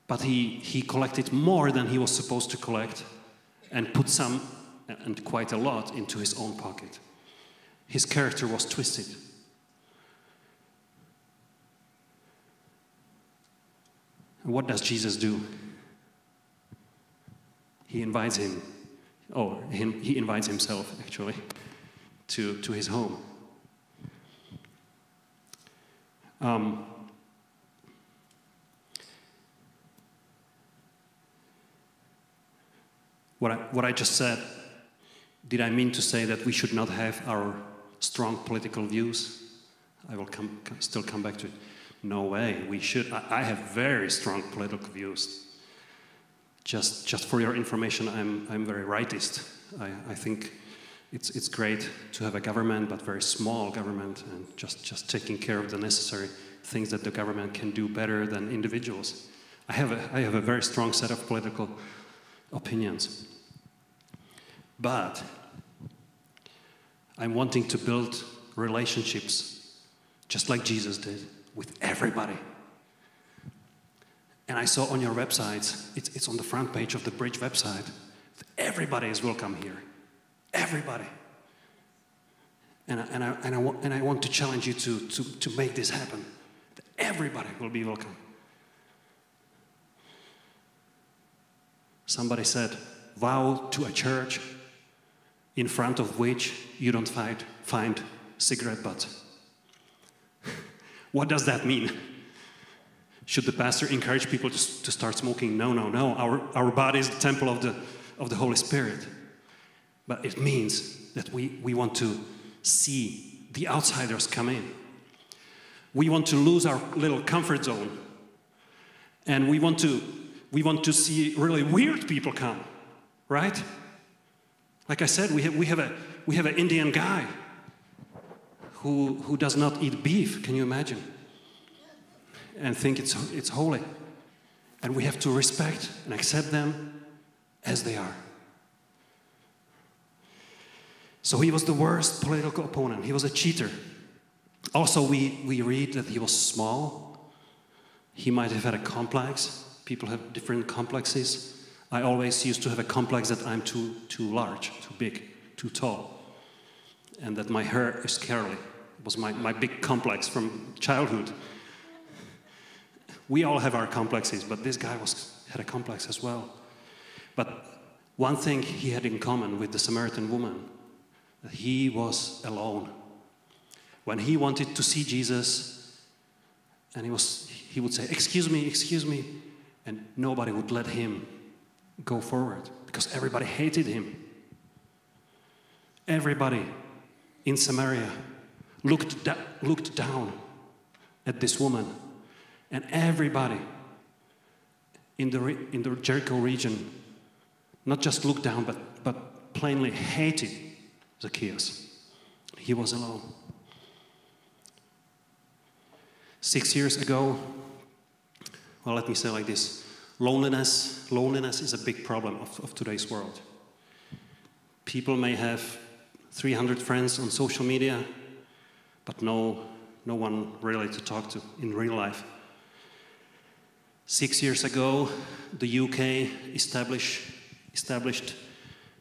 but he, he collected more than he was supposed to collect and put some, and quite a lot, into his own pocket. His character was twisted. And what does Jesus do? He invites him, or him, he invites himself actually, to, to his home. Um, What I, what I just said, did I mean to say that we should not have our strong political views? I will come, still come back to it. No way, we should. I, I have very strong political views. Just, just for your information, I'm, I'm very rightist. I, I think it's, it's great to have a government, but very small government, and just, just taking care of the necessary things that the government can do better than individuals. I have a, I have a very strong set of political opinions. But I'm wanting to build relationships just like Jesus did with everybody. And I saw on your website, it's, it's on the front page of the Bridge website, everybody is welcome here. Everybody. And I, and I, and I, want, and I want to challenge you to, to, to make this happen. Everybody will be welcome. Somebody said, vow to a church in front of which you don't find, find cigarette butts. What does that mean? Should the pastor encourage people to, to start smoking? No, no, no. Our, our body is the temple of the, of the Holy Spirit. But it means that we, we want to see the outsiders come in. We want to lose our little comfort zone. And we want to we want to see really weird people come, right? Like I said, we have, we have, a, we have an Indian guy who, who does not eat beef, can you imagine? And think it's, it's holy. And we have to respect and accept them as they are. So he was the worst political opponent. He was a cheater. Also, we, we read that he was small. He might have had a complex people have different complexes. I always used to have a complex that I'm too, too large, too big, too tall, and that my hair is curly. It was my, my big complex from childhood. We all have our complexes, but this guy was, had a complex as well. But one thing he had in common with the Samaritan woman, that he was alone. When he wanted to see Jesus, and he, was, he would say, Excuse me, excuse me, and nobody would let him go forward because everybody hated him. Everybody in Samaria looked, da- looked down at this woman, and everybody in the, re- in the Jericho region not just looked down, but, but plainly hated Zacchaeus. He was alone. Six years ago, well, let me say like this loneliness, loneliness is a big problem of, of today's world. People may have 300 friends on social media, but no, no one really to talk to in real life. Six years ago, the UK established, established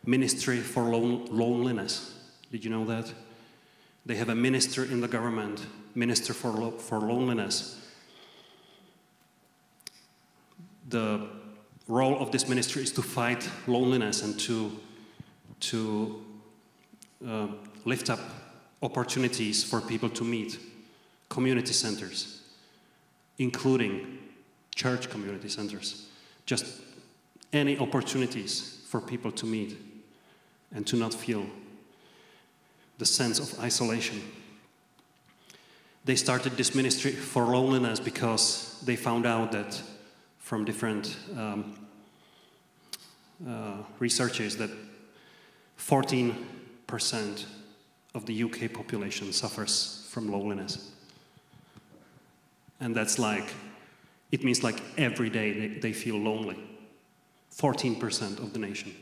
Ministry for Lon- Loneliness. Did you know that? They have a minister in the government, Minister for, Lo- for Loneliness. The role of this ministry is to fight loneliness and to, to uh, lift up opportunities for people to meet, community centers, including church community centers, just any opportunities for people to meet and to not feel the sense of isolation. They started this ministry for loneliness because they found out that from different um, uh, researches that 14% of the UK population suffers from loneliness. And that's like, it means like every day they, they feel lonely. 14% of the nation.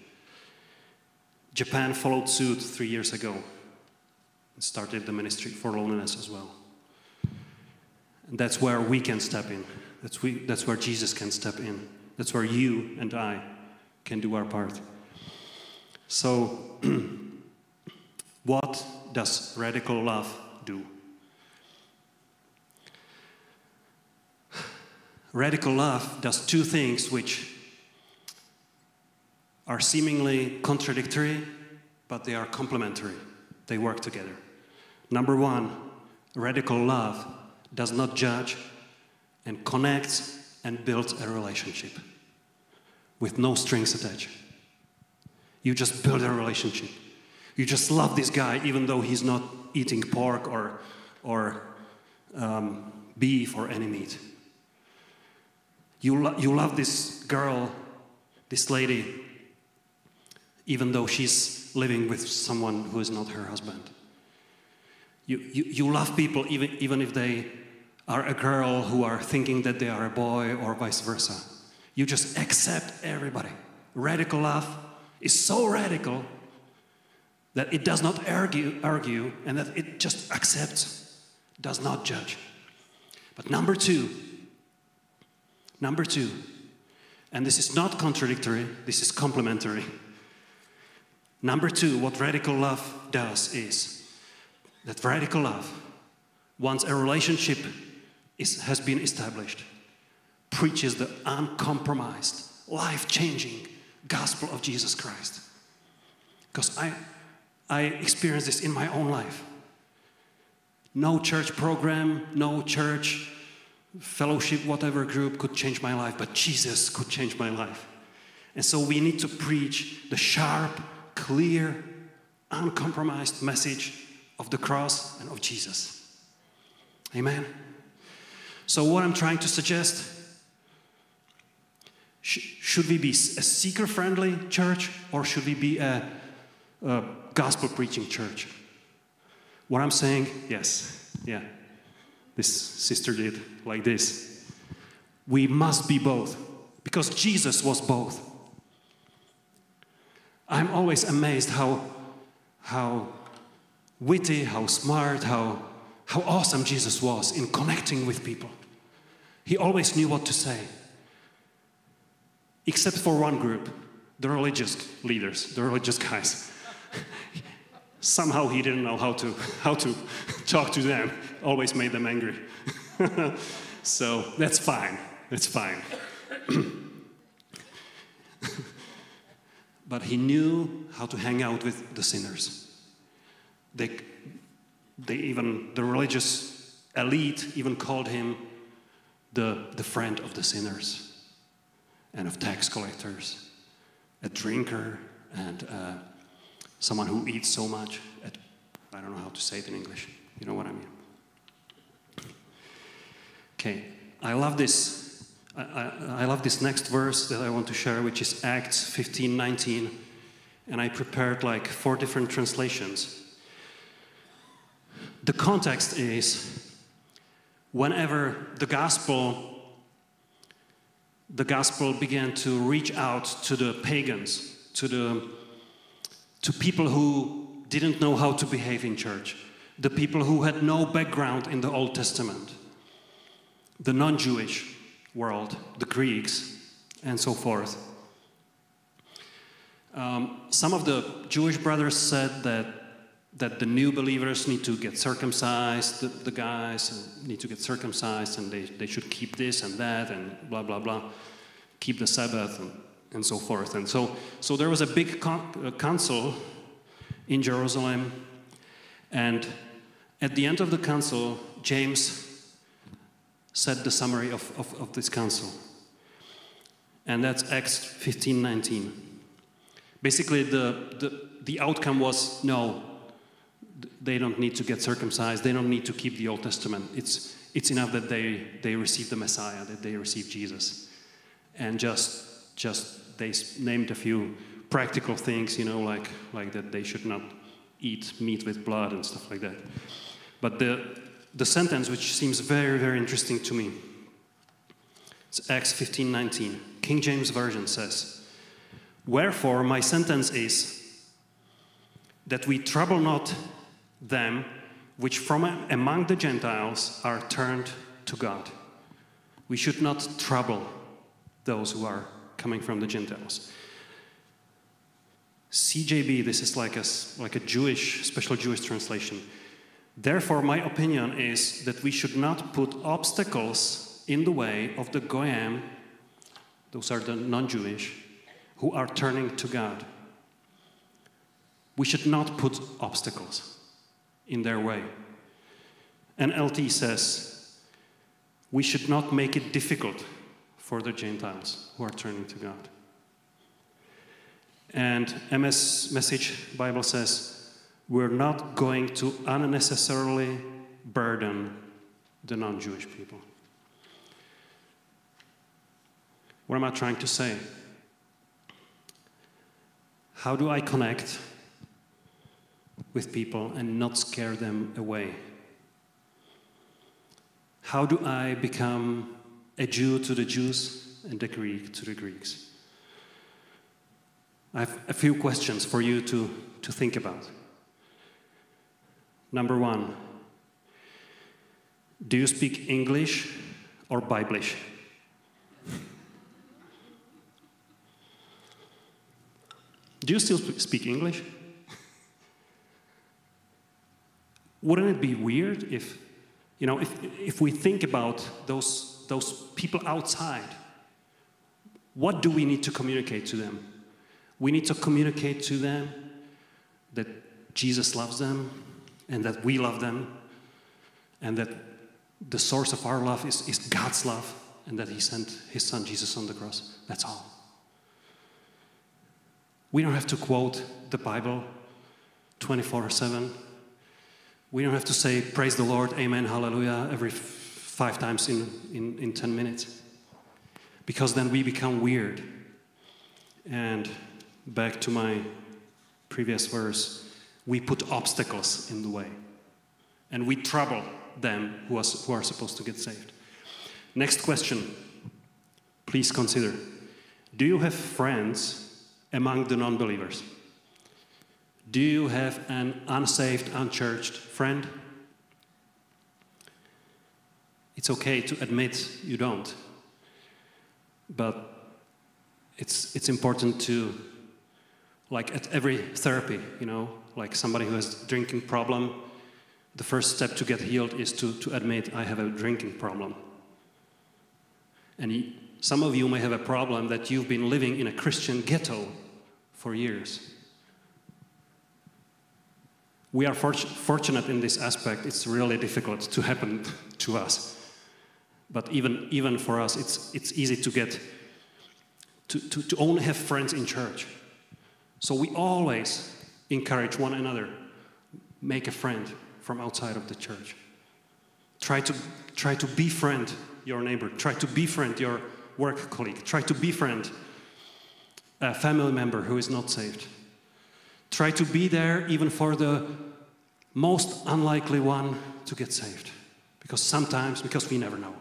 Japan followed suit three years ago and started the ministry for loneliness as well. And that's where we can step in. That's, we, that's where Jesus can step in. That's where you and I can do our part. So, what does radical love do? Radical love does two things which are seemingly contradictory, but they are complementary. They work together. Number one, radical love does not judge and connects and builds a relationship with no strings attached. You just build a relationship. You just love this guy even though he's not eating pork or, or um, beef or any meat. You, lo- you love this girl, this lady, even though she's living with someone who is not her husband. You, you, you love people even, even if they are a girl who are thinking that they are a boy or vice versa. You just accept everybody. Radical love is so radical that it does not argue, argue and that it just accepts, does not judge. But number two, number two, and this is not contradictory, this is complementary. Number two, what radical love does is that radical love, once a relationship is, has been established, preaches the uncompromised, life changing gospel of Jesus Christ. Because I, I experienced this in my own life. No church program, no church fellowship, whatever group could change my life, but Jesus could change my life. And so we need to preach the sharp, clear, uncompromised message of the cross and of Jesus. Amen. So, what I'm trying to suggest sh- should we be a seeker friendly church or should we be a, a gospel preaching church? What I'm saying, yes, yeah, this sister did like this. We must be both because Jesus was both. I'm always amazed how, how witty, how smart, how, how awesome Jesus was in connecting with people. He always knew what to say, except for one group the religious leaders, the religious guys. Somehow he didn't know how to, how to talk to them, always made them angry. so that's fine, that's fine. but he knew how to hang out with the sinners. they, they even, the religious elite even called him the, the friend of the sinners and of tax collectors, a drinker and uh, someone who eats so much. At, I don't know how to say it in English. You know what I mean? Okay, I love this. I, I, I love this next verse that I want to share, which is Acts 15 19. And I prepared like four different translations. The context is whenever the gospel the gospel began to reach out to the pagans, to the to people who didn't know how to behave in church, the people who had no background in the Old Testament, the non-Jewish world, the Greeks, and so forth. Um, some of the Jewish brothers said that, that the new believers need to get circumcised, the, the guys need to get circumcised, and they, they should keep this and that, and blah, blah, blah, keep the Sabbath, and, and so forth. And so, so there was a big con- uh, council in Jerusalem, and at the end of the council, James said the summary of, of, of this council. And that's Acts 15 19. Basically, the, the, the outcome was no, they don't need to get circumcised, they don't need to keep the Old Testament. It's, it's enough that they, they receive the Messiah, that they receive Jesus. And just, just they named a few practical things, you know, like, like that they should not eat meat with blood and stuff like that. But the, the sentence, which seems very, very interesting to me, it's Acts 15 19. King James Version says, Wherefore, my sentence is that we trouble not them which from among the Gentiles are turned to God. We should not trouble those who are coming from the Gentiles. CJB, this is like a, like a Jewish, special Jewish translation. Therefore, my opinion is that we should not put obstacles in the way of the Goyim, those are the non Jewish, who are turning to God. We should not put obstacles in their way. NLT says we should not make it difficult for the Gentiles who are turning to God. And MS Message Bible says we're not going to unnecessarily burden the non Jewish people. What am I trying to say? How do I connect with people and not scare them away? How do I become a Jew to the Jews and a Greek to the Greeks? I have a few questions for you to, to think about. Number one, do you speak English or Biblish? Do you still speak English? Wouldn't it be weird if, you know, if, if we think about those, those people outside, what do we need to communicate to them? We need to communicate to them that Jesus loves them and that we love them and that the source of our love is, is God's love and that He sent His Son Jesus on the cross. That's all. We don't have to quote the Bible 24 7. We don't have to say, Praise the Lord, Amen, Hallelujah, every five times in, in, in 10 minutes. Because then we become weird. And back to my previous verse, we put obstacles in the way. And we trouble them who are, who are supposed to get saved. Next question. Please consider Do you have friends among the non believers? Do you have an unsaved, unchurched friend? It's okay to admit you don't, but it's, it's important to, like at every therapy, you know, like somebody who has a drinking problem, the first step to get healed is to, to admit I have a drinking problem. And some of you may have a problem that you've been living in a Christian ghetto for years. We are fort- fortunate in this aspect. It's really difficult to happen to us. But even, even for us, it's, it's easy to get, to, to, to only have friends in church. So we always encourage one another make a friend from outside of the church. Try to, try to befriend your neighbor. Try to befriend your work colleague. Try to befriend a family member who is not saved. Try to be there even for the most unlikely one to get saved. Because sometimes, because we never know,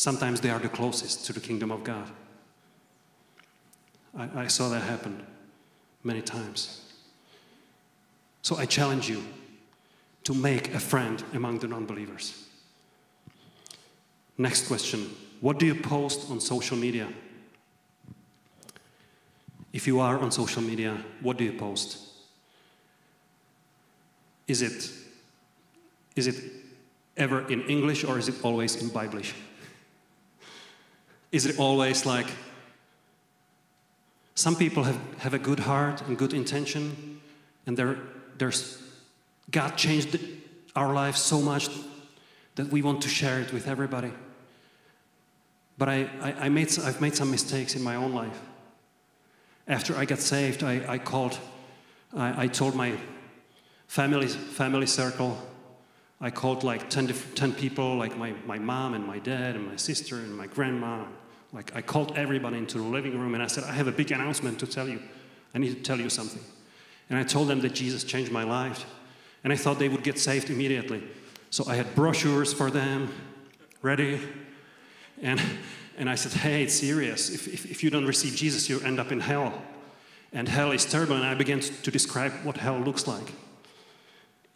sometimes they are the closest to the kingdom of God. I, I saw that happen many times. So I challenge you to make a friend among the non believers. Next question What do you post on social media? If you are on social media, what do you post? Is it, is it ever in English or is it always in Biblish? Is it always like some people have, have a good heart and good intention, and they're, there's God changed our lives so much that we want to share it with everybody. But I, I, I made, I've made some mistakes in my own life. After I got saved, I, I called, I, I told my family, family circle, I called like 10, 10 people, like my, my mom and my dad and my sister and my grandma. Like I called everybody into the living room and I said, I have a big announcement to tell you. I need to tell you something. And I told them that Jesus changed my life. And I thought they would get saved immediately. So I had brochures for them ready. And, and I said, hey, it's serious. If, if, if you don't receive Jesus, you end up in hell. And hell is terrible. And I began to, describe what hell looks like.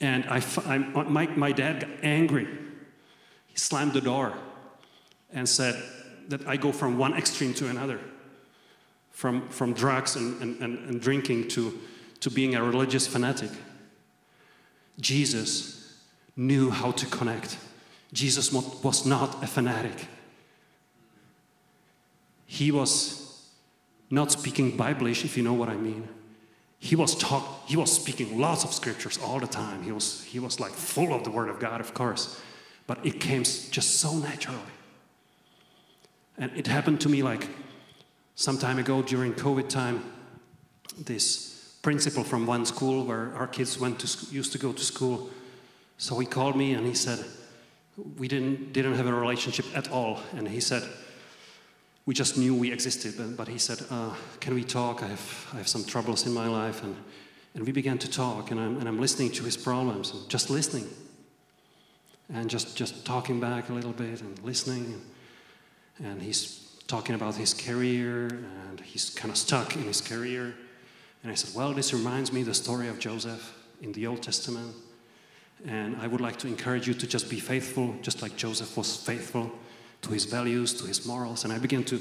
And I, I, my, my dad got angry. He slammed the door and said that I go from one extreme to another from, from drugs and, and, and, and drinking to, to being a religious fanatic. Jesus knew how to connect. Jesus was not a fanatic. He was not speaking Biblish, if you know what I mean. He was talk, he was speaking lots of scriptures all the time. He was, he was like full of the word of God, of course. But it came just so naturally. And it happened to me like some time ago during COVID time. This principal from one school where our kids went to used to go to school. So he called me and he said, we didn't, didn't have a relationship at all. And he said, we just knew we existed. But, but he said, uh, can we talk? I have, I have some troubles in my life. And, and we began to talk, and I'm, and I'm listening to his problems, and just listening. And just, just talking back a little bit and listening. And, and he's talking about his career, and he's kind of stuck in his career. And I said, Well, this reminds me the story of Joseph in the Old Testament. And I would like to encourage you to just be faithful, just like Joseph was faithful to his values, to his morals. And I began to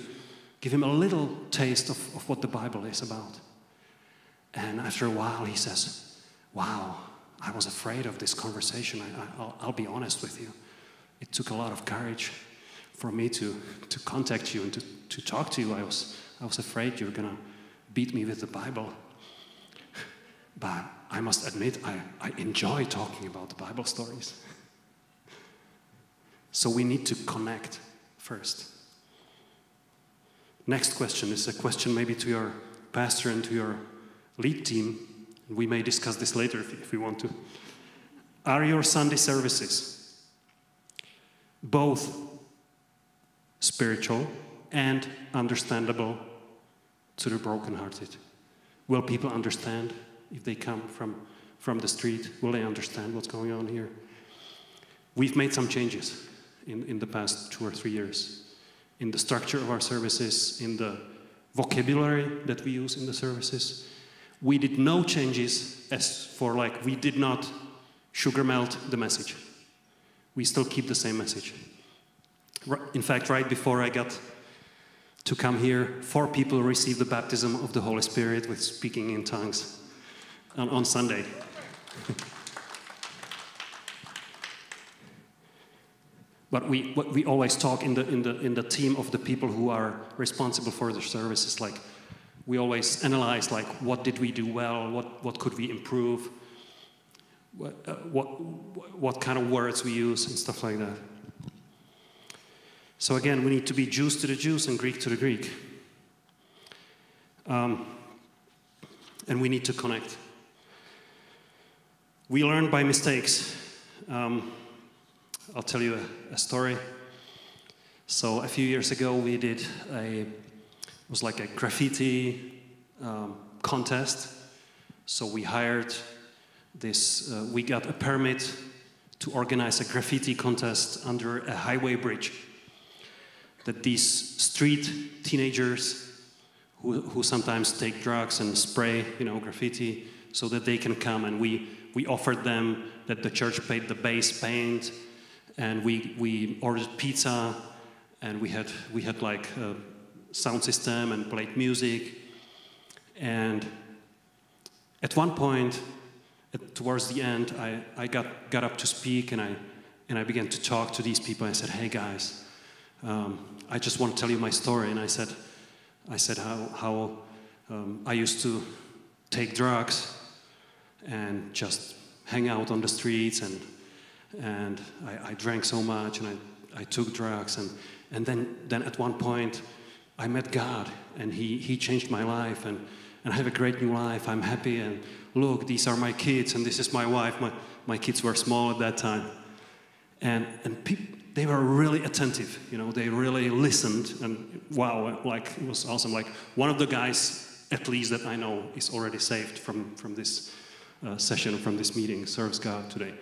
give him a little taste of, of what the Bible is about. And after a while, he says, Wow, I was afraid of this conversation. I, will be honest with you. It took a lot of courage for me to, to contact you and to, to talk to you. I was, I was afraid you were going to beat me with the Bible. But I must admit, I, I enjoy talking about the Bible stories. So we need to connect first. Next question is a question maybe to your pastor and to your lead team. We may discuss this later if, if we want to. Are your Sunday services both spiritual and understandable to the brokenhearted? Will people understand if they come from, from the street? Will they understand what's going on here? We've made some changes in, in the past two or three years in the structure of our services, in the vocabulary that we use in the services. We did no changes as for like, we did not sugar melt the message. We still keep the same message. In fact, right before I got to come here, four people received the baptism of the Holy Spirit with speaking in tongues on, on Sunday. But we, we always talk in the, in, the, in the team of the people who are responsible for the services, like we always analyze like what did we do well, what, what could we improve. what, uh, what, what kind of words we use and stuff like that. So again, we need to be Jews to the Jews and Greek to the Greek. Um, and we need to connect. We learn by mistakes. Um, I'll tell you a, a, story. So a few years ago, we did a it was like a graffiti um, contest. So we hired this. Uh, we got a permit to organize a graffiti contest under a highway bridge. That these street teenagers who, who sometimes take drugs and spray, you know, graffiti, so that they can come. And we, we offered them that the church paid the base paint, and we, we ordered pizza, and we had, we had like a sound system and played music. And at one point, at, towards the end, I, I got, got up to speak and I, and I began to talk to these people. I said, Hey guys, um, I just want to tell you my story. And I said, I said how, how um, I used to take drugs and just hang out on the streets and, and I, I drank so much and I, I took drugs and, and then, then at one point I met God and he, he changed my life and, and I have a great new life. I'm happy and look, these are my kids and this is my wife. My, my kids were small at that time. And, and people, they were really attentive. You know, they really listened, and wow, like it was awesome. Like one of the guys, at least that I know, is already saved from from this uh, session, from this meeting, serves God today.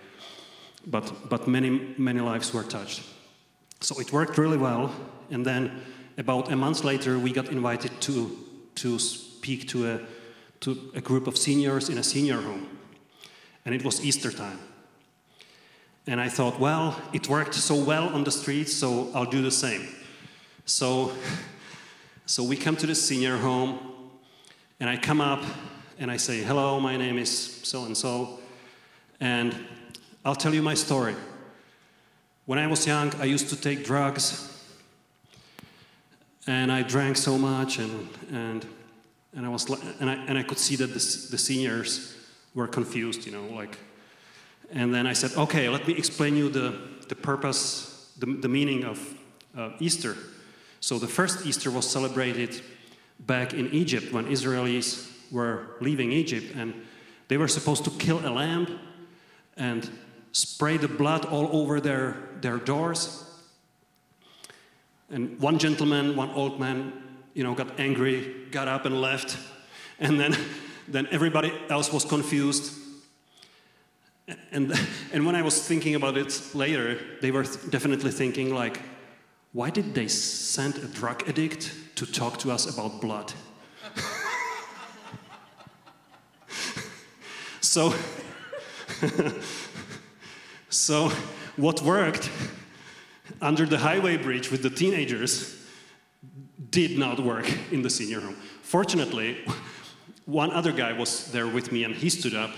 But but many many lives were touched. So it worked really well. And then about a month later, we got invited to to speak to a to a group of seniors in a senior home, and it was Easter time. And I thought, well, it worked so well on the streets, so I'll do the same. So, so we come to the senior home, and I come up and I say, hello, my name is so and so, and I'll tell you my story. When I was young, I used to take drugs, and I drank so much, and, and, and, I, was, and, I, and I could see that the, the seniors were confused, you know, like, and then I said, okay, let me explain you the, the purpose, the, the meaning of uh, Easter. So the first Easter was celebrated back in Egypt when Israelis were leaving Egypt and they were supposed to kill a lamb and spray the blood all over their, their doors. And one gentleman, one old man, you know, got angry, got up and left. And then, then everybody else was confused and, and when I was thinking about it later, they were definitely thinking like, why did they send a drug addict to talk to us about blood? so, so what worked under the highway bridge with the teenagers did not work in the senior home. Fortunately, one other guy was there with me and he stood up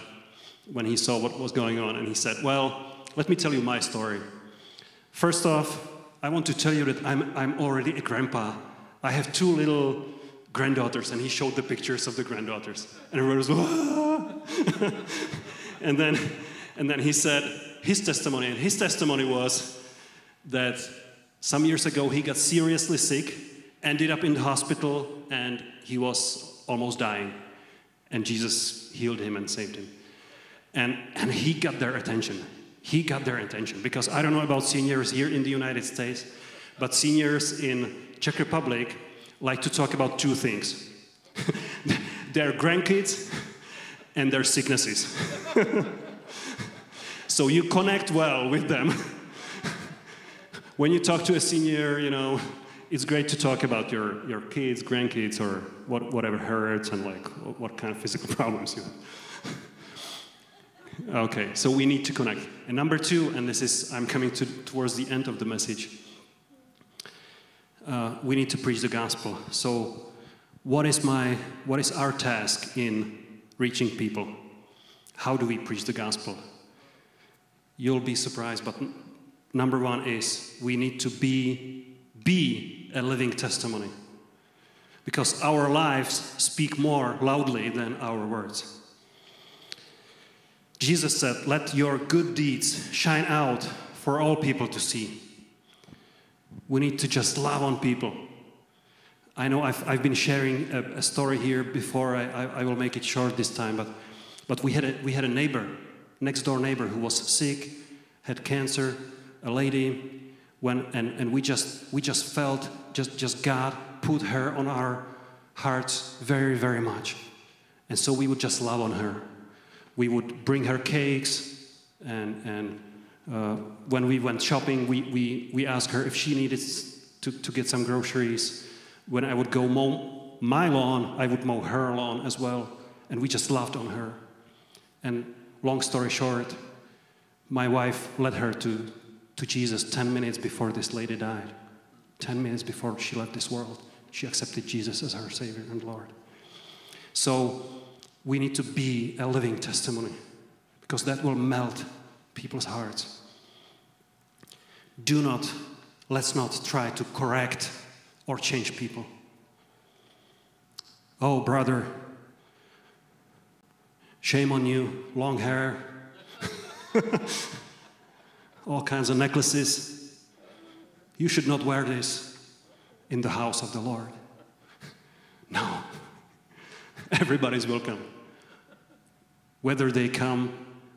when he saw what was going on, and he said, Well, let me tell you my story. First off, I want to tell you that I'm, I'm already a grandpa. I have two little granddaughters, and he showed the pictures of the granddaughters. And everyone was, and then, and then he said his testimony, and his testimony was that some years ago he got seriously sick, ended up in the hospital, and he was almost dying. And Jesus healed him and saved him. And, and he got their attention. He got their attention because I don't know about seniors here in the United States, but seniors in Czech Republic like to talk about two things their grandkids and their sicknesses. so you connect well with them. when you talk to a senior, you know, it's great to talk about your, your kids, grandkids, or what, whatever hurts and like what kind of physical problems you have. Okay, so we need to connect. And number two, and this is, I'm coming to, towards the end of the message, uh, we need to preach the gospel. So, what is, my, what is our task in reaching people? How do we preach the gospel? You'll be surprised, but number one is we need to be, be a living testimony. Because our lives speak more loudly than our words. Jesus said, Let your good deeds shine out for all people to see. We need to just love on people. I know I've, I've been sharing a, a story here before, I, I, I will make it short this time, but, but we, had a, we had a neighbor, next door neighbor, who was sick, had cancer, a lady, when, and, and we, just, we just felt just, just God put her on our hearts very, very much. And so we would just love on her. We would bring her cakes, and, and uh, when we went shopping, we, we, we asked her if she needed to, to get some groceries. When I would go mow my lawn, I would mow her lawn as well. And we just loved on her. And long story short, my wife led her to, to Jesus 10 minutes before this lady died. 10 minutes before she left this world, she accepted Jesus as her Savior and Lord. So we need to be a living testimony because that will melt people's hearts. Do not, let's not try to correct or change people. Oh, brother, shame on you, long hair, all kinds of necklaces. You should not wear this in the house of the Lord. No, everybody's welcome. Whether they come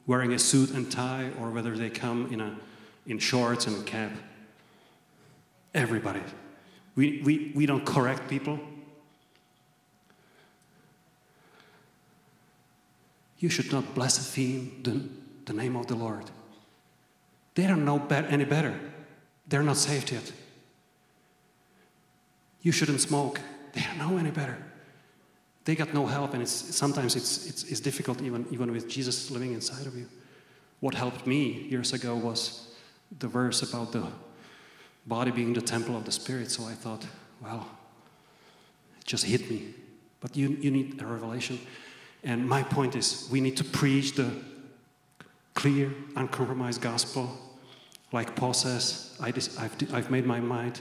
wearing a suit and tie or whether they come in, a, in shorts and a cap, everybody. We, we, we don't correct people. You should not blaspheme the, the name of the Lord. They don't know any better. They're not saved yet. You shouldn't smoke. They don't know any better. They got no help, and it's, sometimes it's, it's, it's difficult even, even with Jesus living inside of you. What helped me years ago was the verse about the body being the temple of the Spirit. So I thought, well, it just hit me. But you, you need a revelation. And my point is, we need to preach the clear, uncompromised gospel. Like Paul says, I have I've made my mind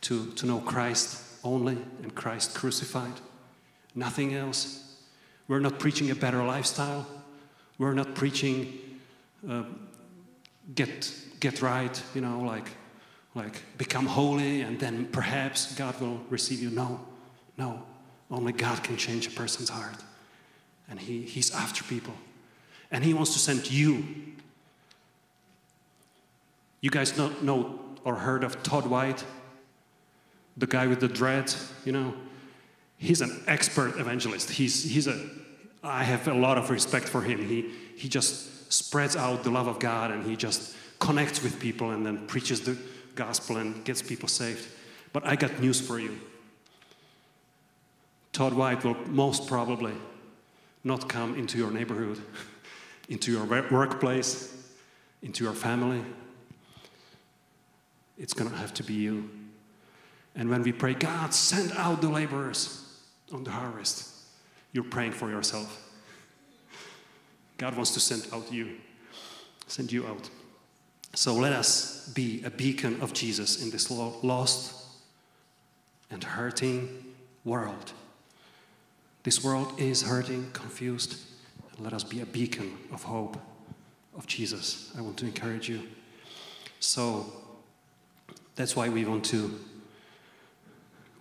to, to know Christ only and Christ crucified. Nothing else. We're not preaching a better lifestyle. We're not preaching uh, get, get right, you know, like, like become holy and then perhaps God will receive you. No, no. Only God can change a person's heart. And he, He's after people. And He wants to send you. You guys know, know or heard of Todd White? The guy with the dread, you know? He's an expert evangelist. He's, he's a, I have a lot of respect for him. He, he just spreads out the love of God and he just connects with people and then preaches the gospel and gets people saved. But I got news for you. Todd White will most probably not come into your neighborhood, into your workplace, into your family. It's going to have to be you. And when we pray, God, send out the laborers on the harvest, you're praying for yourself. God wants to send out you, send you out. So let us be a beacon of Jesus in this lost and hurting world. This world is hurting, confused. Let us be a beacon of hope of Jesus. I want to encourage you. So that's why we want to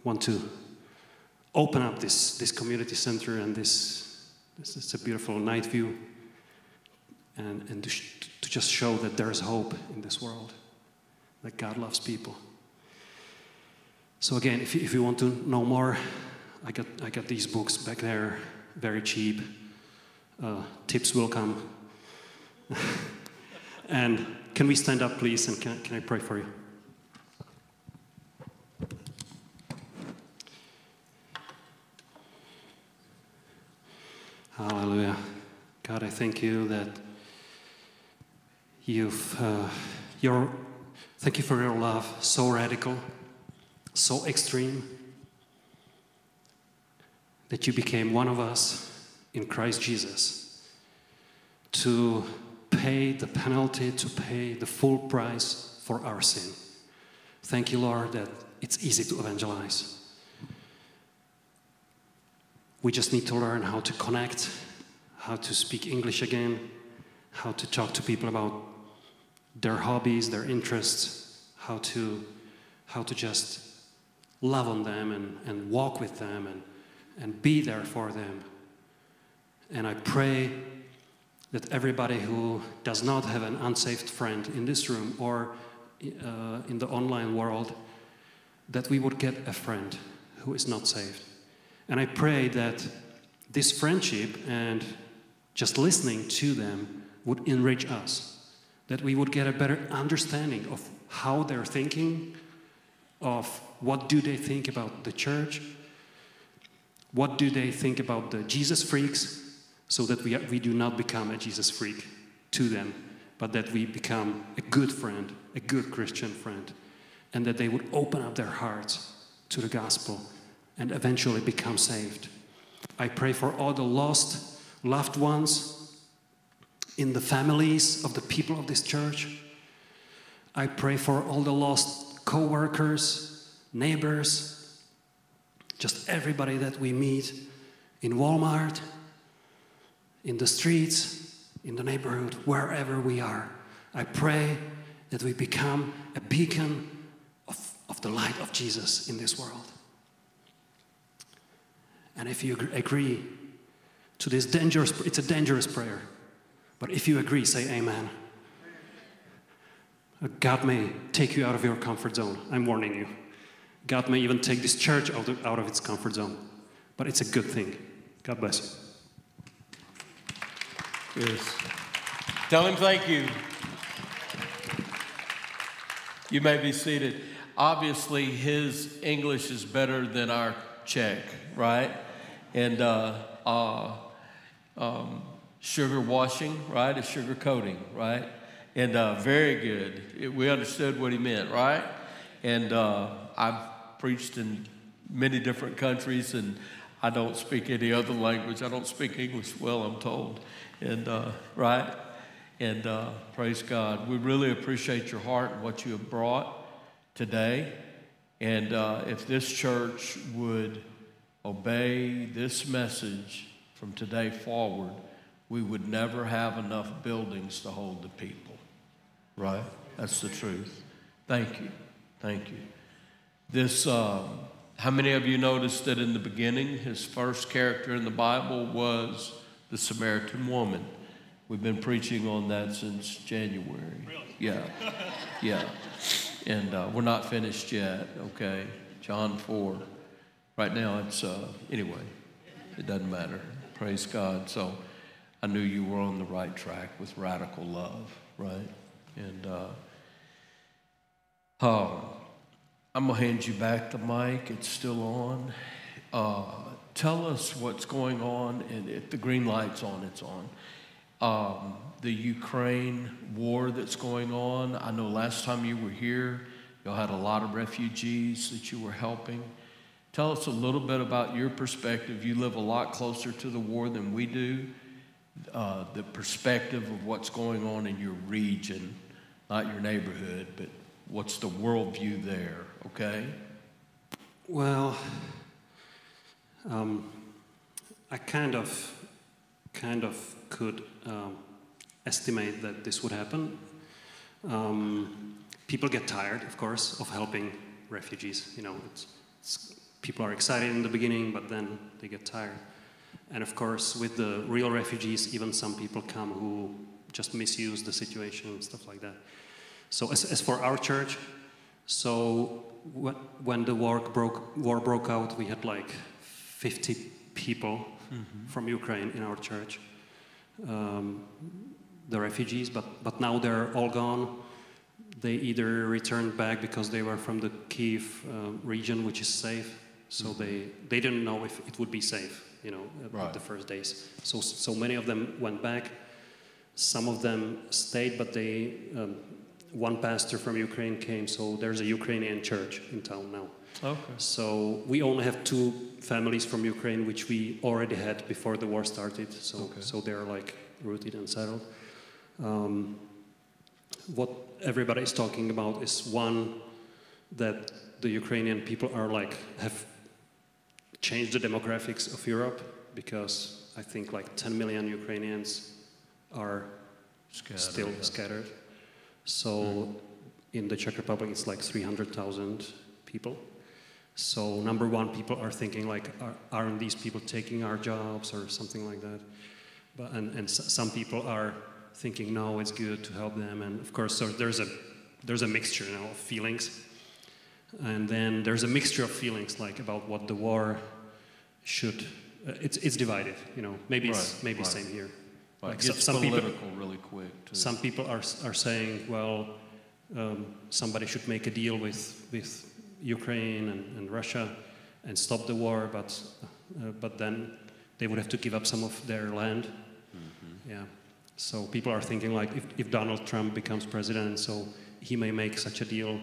want to open up this, this community center and this, this it's a beautiful night view and, and to, to just show that there is hope in this world, that God loves people. So again, if you, if you want to know more, I got, I got these books back there, very cheap. Uh, tips will come. and can we stand up, please, and can, can I pray for you? Hallelujah. God, I thank you that you've, uh, your, thank you for your love, so radical, so extreme, that you became one of us in Christ Jesus to pay the penalty, to pay the full price for our sin. Thank you, Lord, that it's easy to evangelize. We just need to learn how to connect, how to speak English again, how to talk to people about their hobbies, their interests, how to, how to just love on them and, and walk with them and, and be there for them. And I pray that everybody who does not have an unsaved friend in this room or uh, in the online world, that we would get a friend who is not saved. And I pray that this friendship and just listening to them would enrich us, that we would get a better understanding of how they're thinking, of what do they think about the church, what do they think about the Jesus freaks, so that we, we do not become a Jesus freak to them, but that we become a good friend, a good Christian friend, and that they would open up their hearts to the gospel and eventually become saved. I pray for all the lost loved ones in the families of the people of this church. I pray for all the lost co workers, neighbors, just everybody that we meet in Walmart, in the streets, in the neighborhood, wherever we are. I pray that we become a beacon of, of the light of Jesus in this world. And if you agree to this dangerous, it's a dangerous prayer. But if you agree, say amen. God may take you out of your comfort zone. I'm warning you. God may even take this church out of, out of its comfort zone. But it's a good thing. God bless you. Yes. Tell him thank you. You may be seated. Obviously, his English is better than our Czech, right? And uh, uh, um, sugar washing, right? A sugar coating, right? And uh, very good. It, we understood what he meant, right? And uh, I've preached in many different countries, and I don't speak any other language. I don't speak English well, I'm told. And uh, right? And uh, praise God. We really appreciate your heart and what you have brought today. And if this church would obey this message from today forward, we would never have enough buildings to hold the people. Right? That's the truth. Thank you. Thank you. This, um, how many of you noticed that in the beginning, his first character in the Bible was the Samaritan woman? We've been preaching on that since January. Really? Yeah. Yeah. And uh, we're not finished yet, okay? John 4. Right now, it's, uh, anyway, it doesn't matter. Praise God. So I knew you were on the right track with radical love, right? And uh, uh, I'm going to hand you back the mic. It's still on. Uh, tell us what's going on, and if the green light's on, it's on. Um, the Ukraine war that's going on. I know last time you were here, y'all had a lot of refugees that you were helping. Tell us a little bit about your perspective. You live a lot closer to the war than we do. Uh, the perspective of what's going on in your region, not your neighborhood, but what's the worldview there, okay? Well, um, I kind of, kind of could um, estimate that this would happen. Um, people get tired, of course, of helping refugees. You know, it's, it's people are excited in the beginning, but then they get tired. And of course, with the real refugees, even some people come who just misuse the situation and stuff like that. So, as, as for our church, so when the war broke, war broke out, we had like 50 people mm-hmm. from Ukraine in our church, um, the refugees, but, but now they're all gone. They either returned back because they were from the Kiev uh, region, which is safe, so mm-hmm. they, they didn't know if it would be safe, you know, right. the first days. So, so many of them went back. Some of them stayed, but they, um, one pastor from Ukraine came, so there's a Ukrainian church in town now. Okay. So we only have two families from Ukraine, which we already had before the war started. So, okay. so they're like rooted and settled. Um, what everybody is talking about is one that the Ukrainian people are like have changed the demographics of Europe because I think like 10 million Ukrainians are Scattered, still yeah. scattered. So hmm. in the Czech Republic, it's like 300,000 people. So number one, people are thinking like, are, aren't these people taking our jobs or something like that? But and, and s- some people are thinking, no, it's good to help them. And of course, so there's a there's a mixture you know, of feelings. And then there's a mixture of feelings like about what the war should. Uh, it's it's divided, you know. Maybe it's maybe right. same here. Right, Like it so- gets some people- political really quick. Too. Some people are, are saying, well, um, somebody should make a deal with, with Ukraine and, and Russia and stop the war, but, uh, but then they would have to give up some of their land. Yeah. So people are thinking like, if, if Donald Trump becomes president, so he may make such a deal,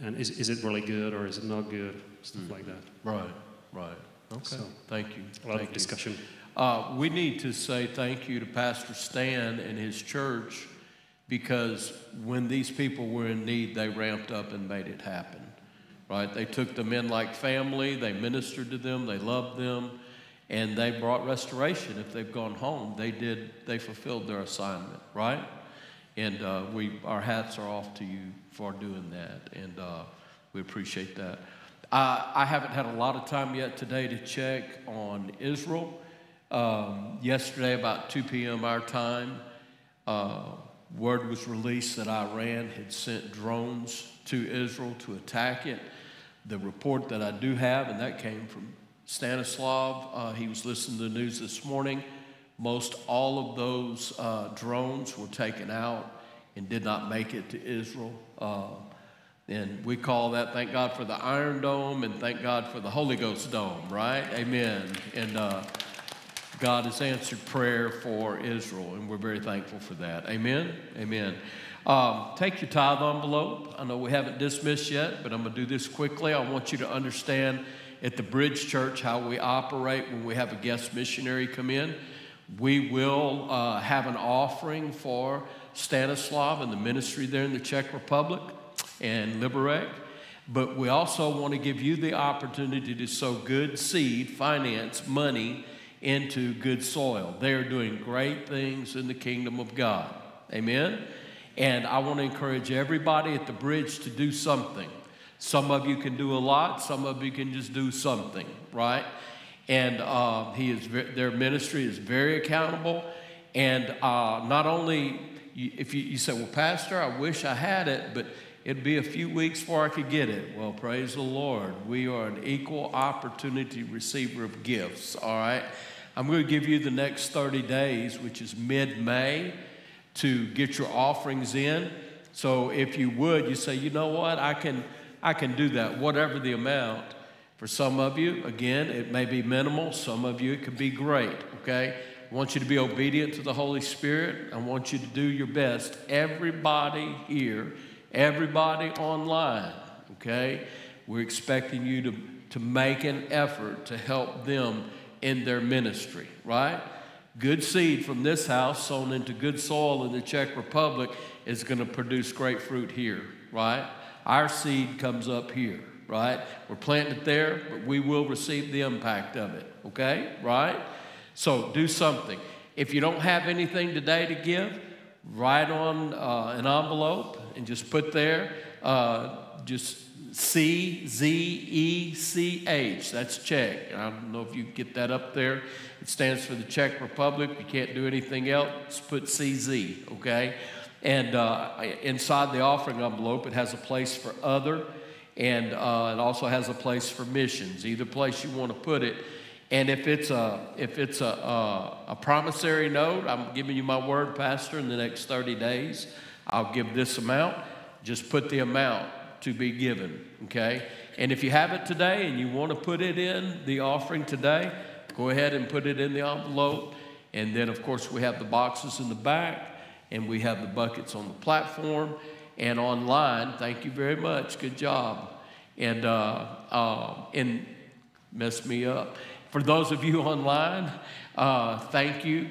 and is, is it really good or is it not good? Stuff like that. Right, right. Okay. So, Thank you. A lot Thank of you. discussion. Uh, we need to say thank you to Pastor Stan and his church because when these people were in need, they ramped up and made it happen. Right? They took them in like family, they ministered to them, they loved them, and they brought restoration. If they've gone home, they did, they fulfilled their assignment, right? And uh, we, our hats are off to you for doing that, and uh, we appreciate that. Uh, I haven't had a lot of time yet today to check on Israel. Um, yesterday, about 2 p.m. our time, uh, word was released that Iran had sent drones to Israel to attack it. The report that I do have, and that came from Stanislav, uh, he was listening to the news this morning. Most all of those uh, drones were taken out and did not make it to Israel. Uh, and we call that, thank God for the Iron Dome and thank God for the Holy Ghost Dome, right? Amen. And uh, God has answered prayer for Israel, and we're very thankful for that. Amen. Amen. Um, take your tithe envelope. I know we haven't dismissed yet, but I'm going to do this quickly. I want you to understand at the Bridge Church how we operate when we have a guest missionary come in. We will uh, have an offering for Stanislav and the ministry there in the Czech Republic and Liberec. But we also want to give you the opportunity to sow good seed, finance, money into good soil. They are doing great things in the kingdom of God. Amen? And I want to encourage everybody at the bridge to do something. Some of you can do a lot, some of you can just do something, right? And uh, he is their ministry is very accountable. And uh, not only, if you, you say, well, Pastor, I wish I had it, but it'd be a few weeks before I could get it. Well, praise the Lord. We are an equal opportunity receiver of gifts, all right? I'm going to give you the next 30 days, which is mid May, to get your offerings in. So if you would, you say, you know what, I can, I can do that, whatever the amount. For some of you, again, it may be minimal. Some of you, it could be great, okay? I want you to be obedient to the Holy Spirit. I want you to do your best. Everybody here, everybody online, okay? We're expecting you to, to make an effort to help them in their ministry, right? Good seed from this house sown into good soil in the Czech Republic is going to produce great fruit here, right? Our seed comes up here, right? We're planting it there, but we will receive the impact of it, okay? Right? So do something. If you don't have anything today to give, write on uh, an envelope and just put there, uh, just C Z E C H. That's Czech. I don't know if you get that up there. It stands for the Czech Republic. You can't do anything else. Put CZ, okay? And uh, inside the offering envelope, it has a place for other, and uh, it also has a place for missions. Either place you want to put it. And if it's a if it's a, a, a promissory note, I'm giving you my word, Pastor. In the next 30 days, I'll give this amount. Just put the amount to be given, okay? And if you have it today and you want to put it in the offering today, go ahead and put it in the envelope. And then, of course, we have the boxes in the back and we have the buckets on the platform and online. Thank you very much. Good job. And, uh, uh, and messed me up. For those of you online, uh, thank you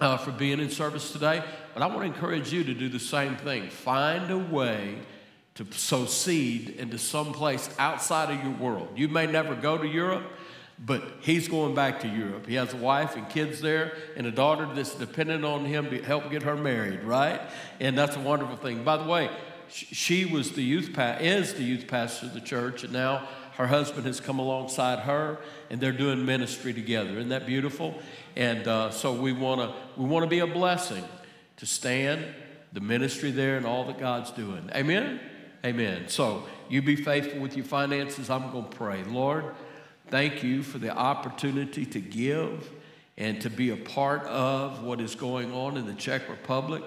uh, for being in service today. But I want to encourage you to do the same thing. Find a way to sow seed into some place outside of your world. You may never go to Europe. But he's going back to Europe. He has a wife and kids there and a daughter that's dependent on him to help get her married, right? And that's a wonderful thing. By the way, she was the youth pa- is the youth pastor of the church, and now her husband has come alongside her, and they're doing ministry together. Isn't that beautiful? And uh, so we want to we want to be a blessing to stand the ministry there and all that God's doing. Amen. Amen. So you be faithful with your finances. I'm going to pray, Lord. Thank you for the opportunity to give and to be a part of what is going on in the Czech Republic.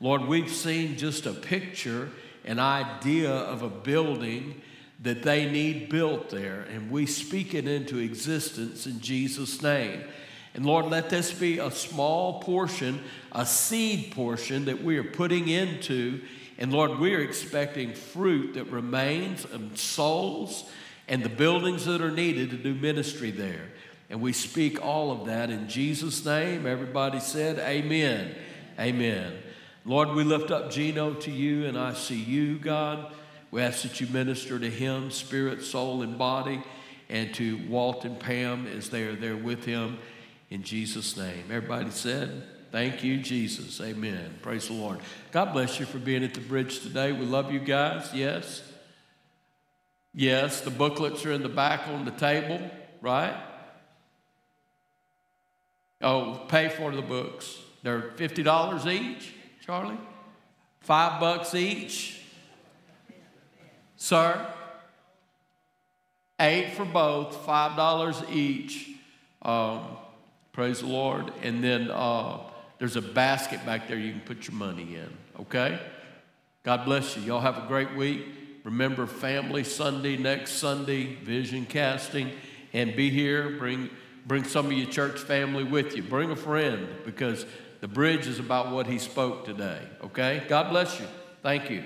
Lord, we've seen just a picture, an idea of a building that they need built there, and we speak it into existence in Jesus' name. And Lord, let this be a small portion, a seed portion that we are putting into. And Lord, we are expecting fruit that remains and souls and the buildings that are needed to do ministry there. And we speak all of that in Jesus' name. Everybody said, Amen. Amen. Lord, we lift up Gino to you, and I see you, God. We ask that you minister to him, spirit, soul, and body, and to Walt and Pam as they are there with him in Jesus' name. Everybody said, Thank you, Jesus. Amen. Praise the Lord. God bless you for being at the bridge today. We love you guys. Yes? Yes, the booklets are in the back on the table, right? Oh, pay for the books. They're $50 each. Charlie? Five bucks each? Sir? Eight for both, five dollars each. Um, praise the Lord. And then uh, there's a basket back there you can put your money in, okay? God bless you. Y'all have a great week. Remember Family Sunday next Sunday, vision casting, and be here. Bring, bring some of your church family with you. Bring a friend because the bridge is about what he spoke today. Okay? God bless you. Thank you.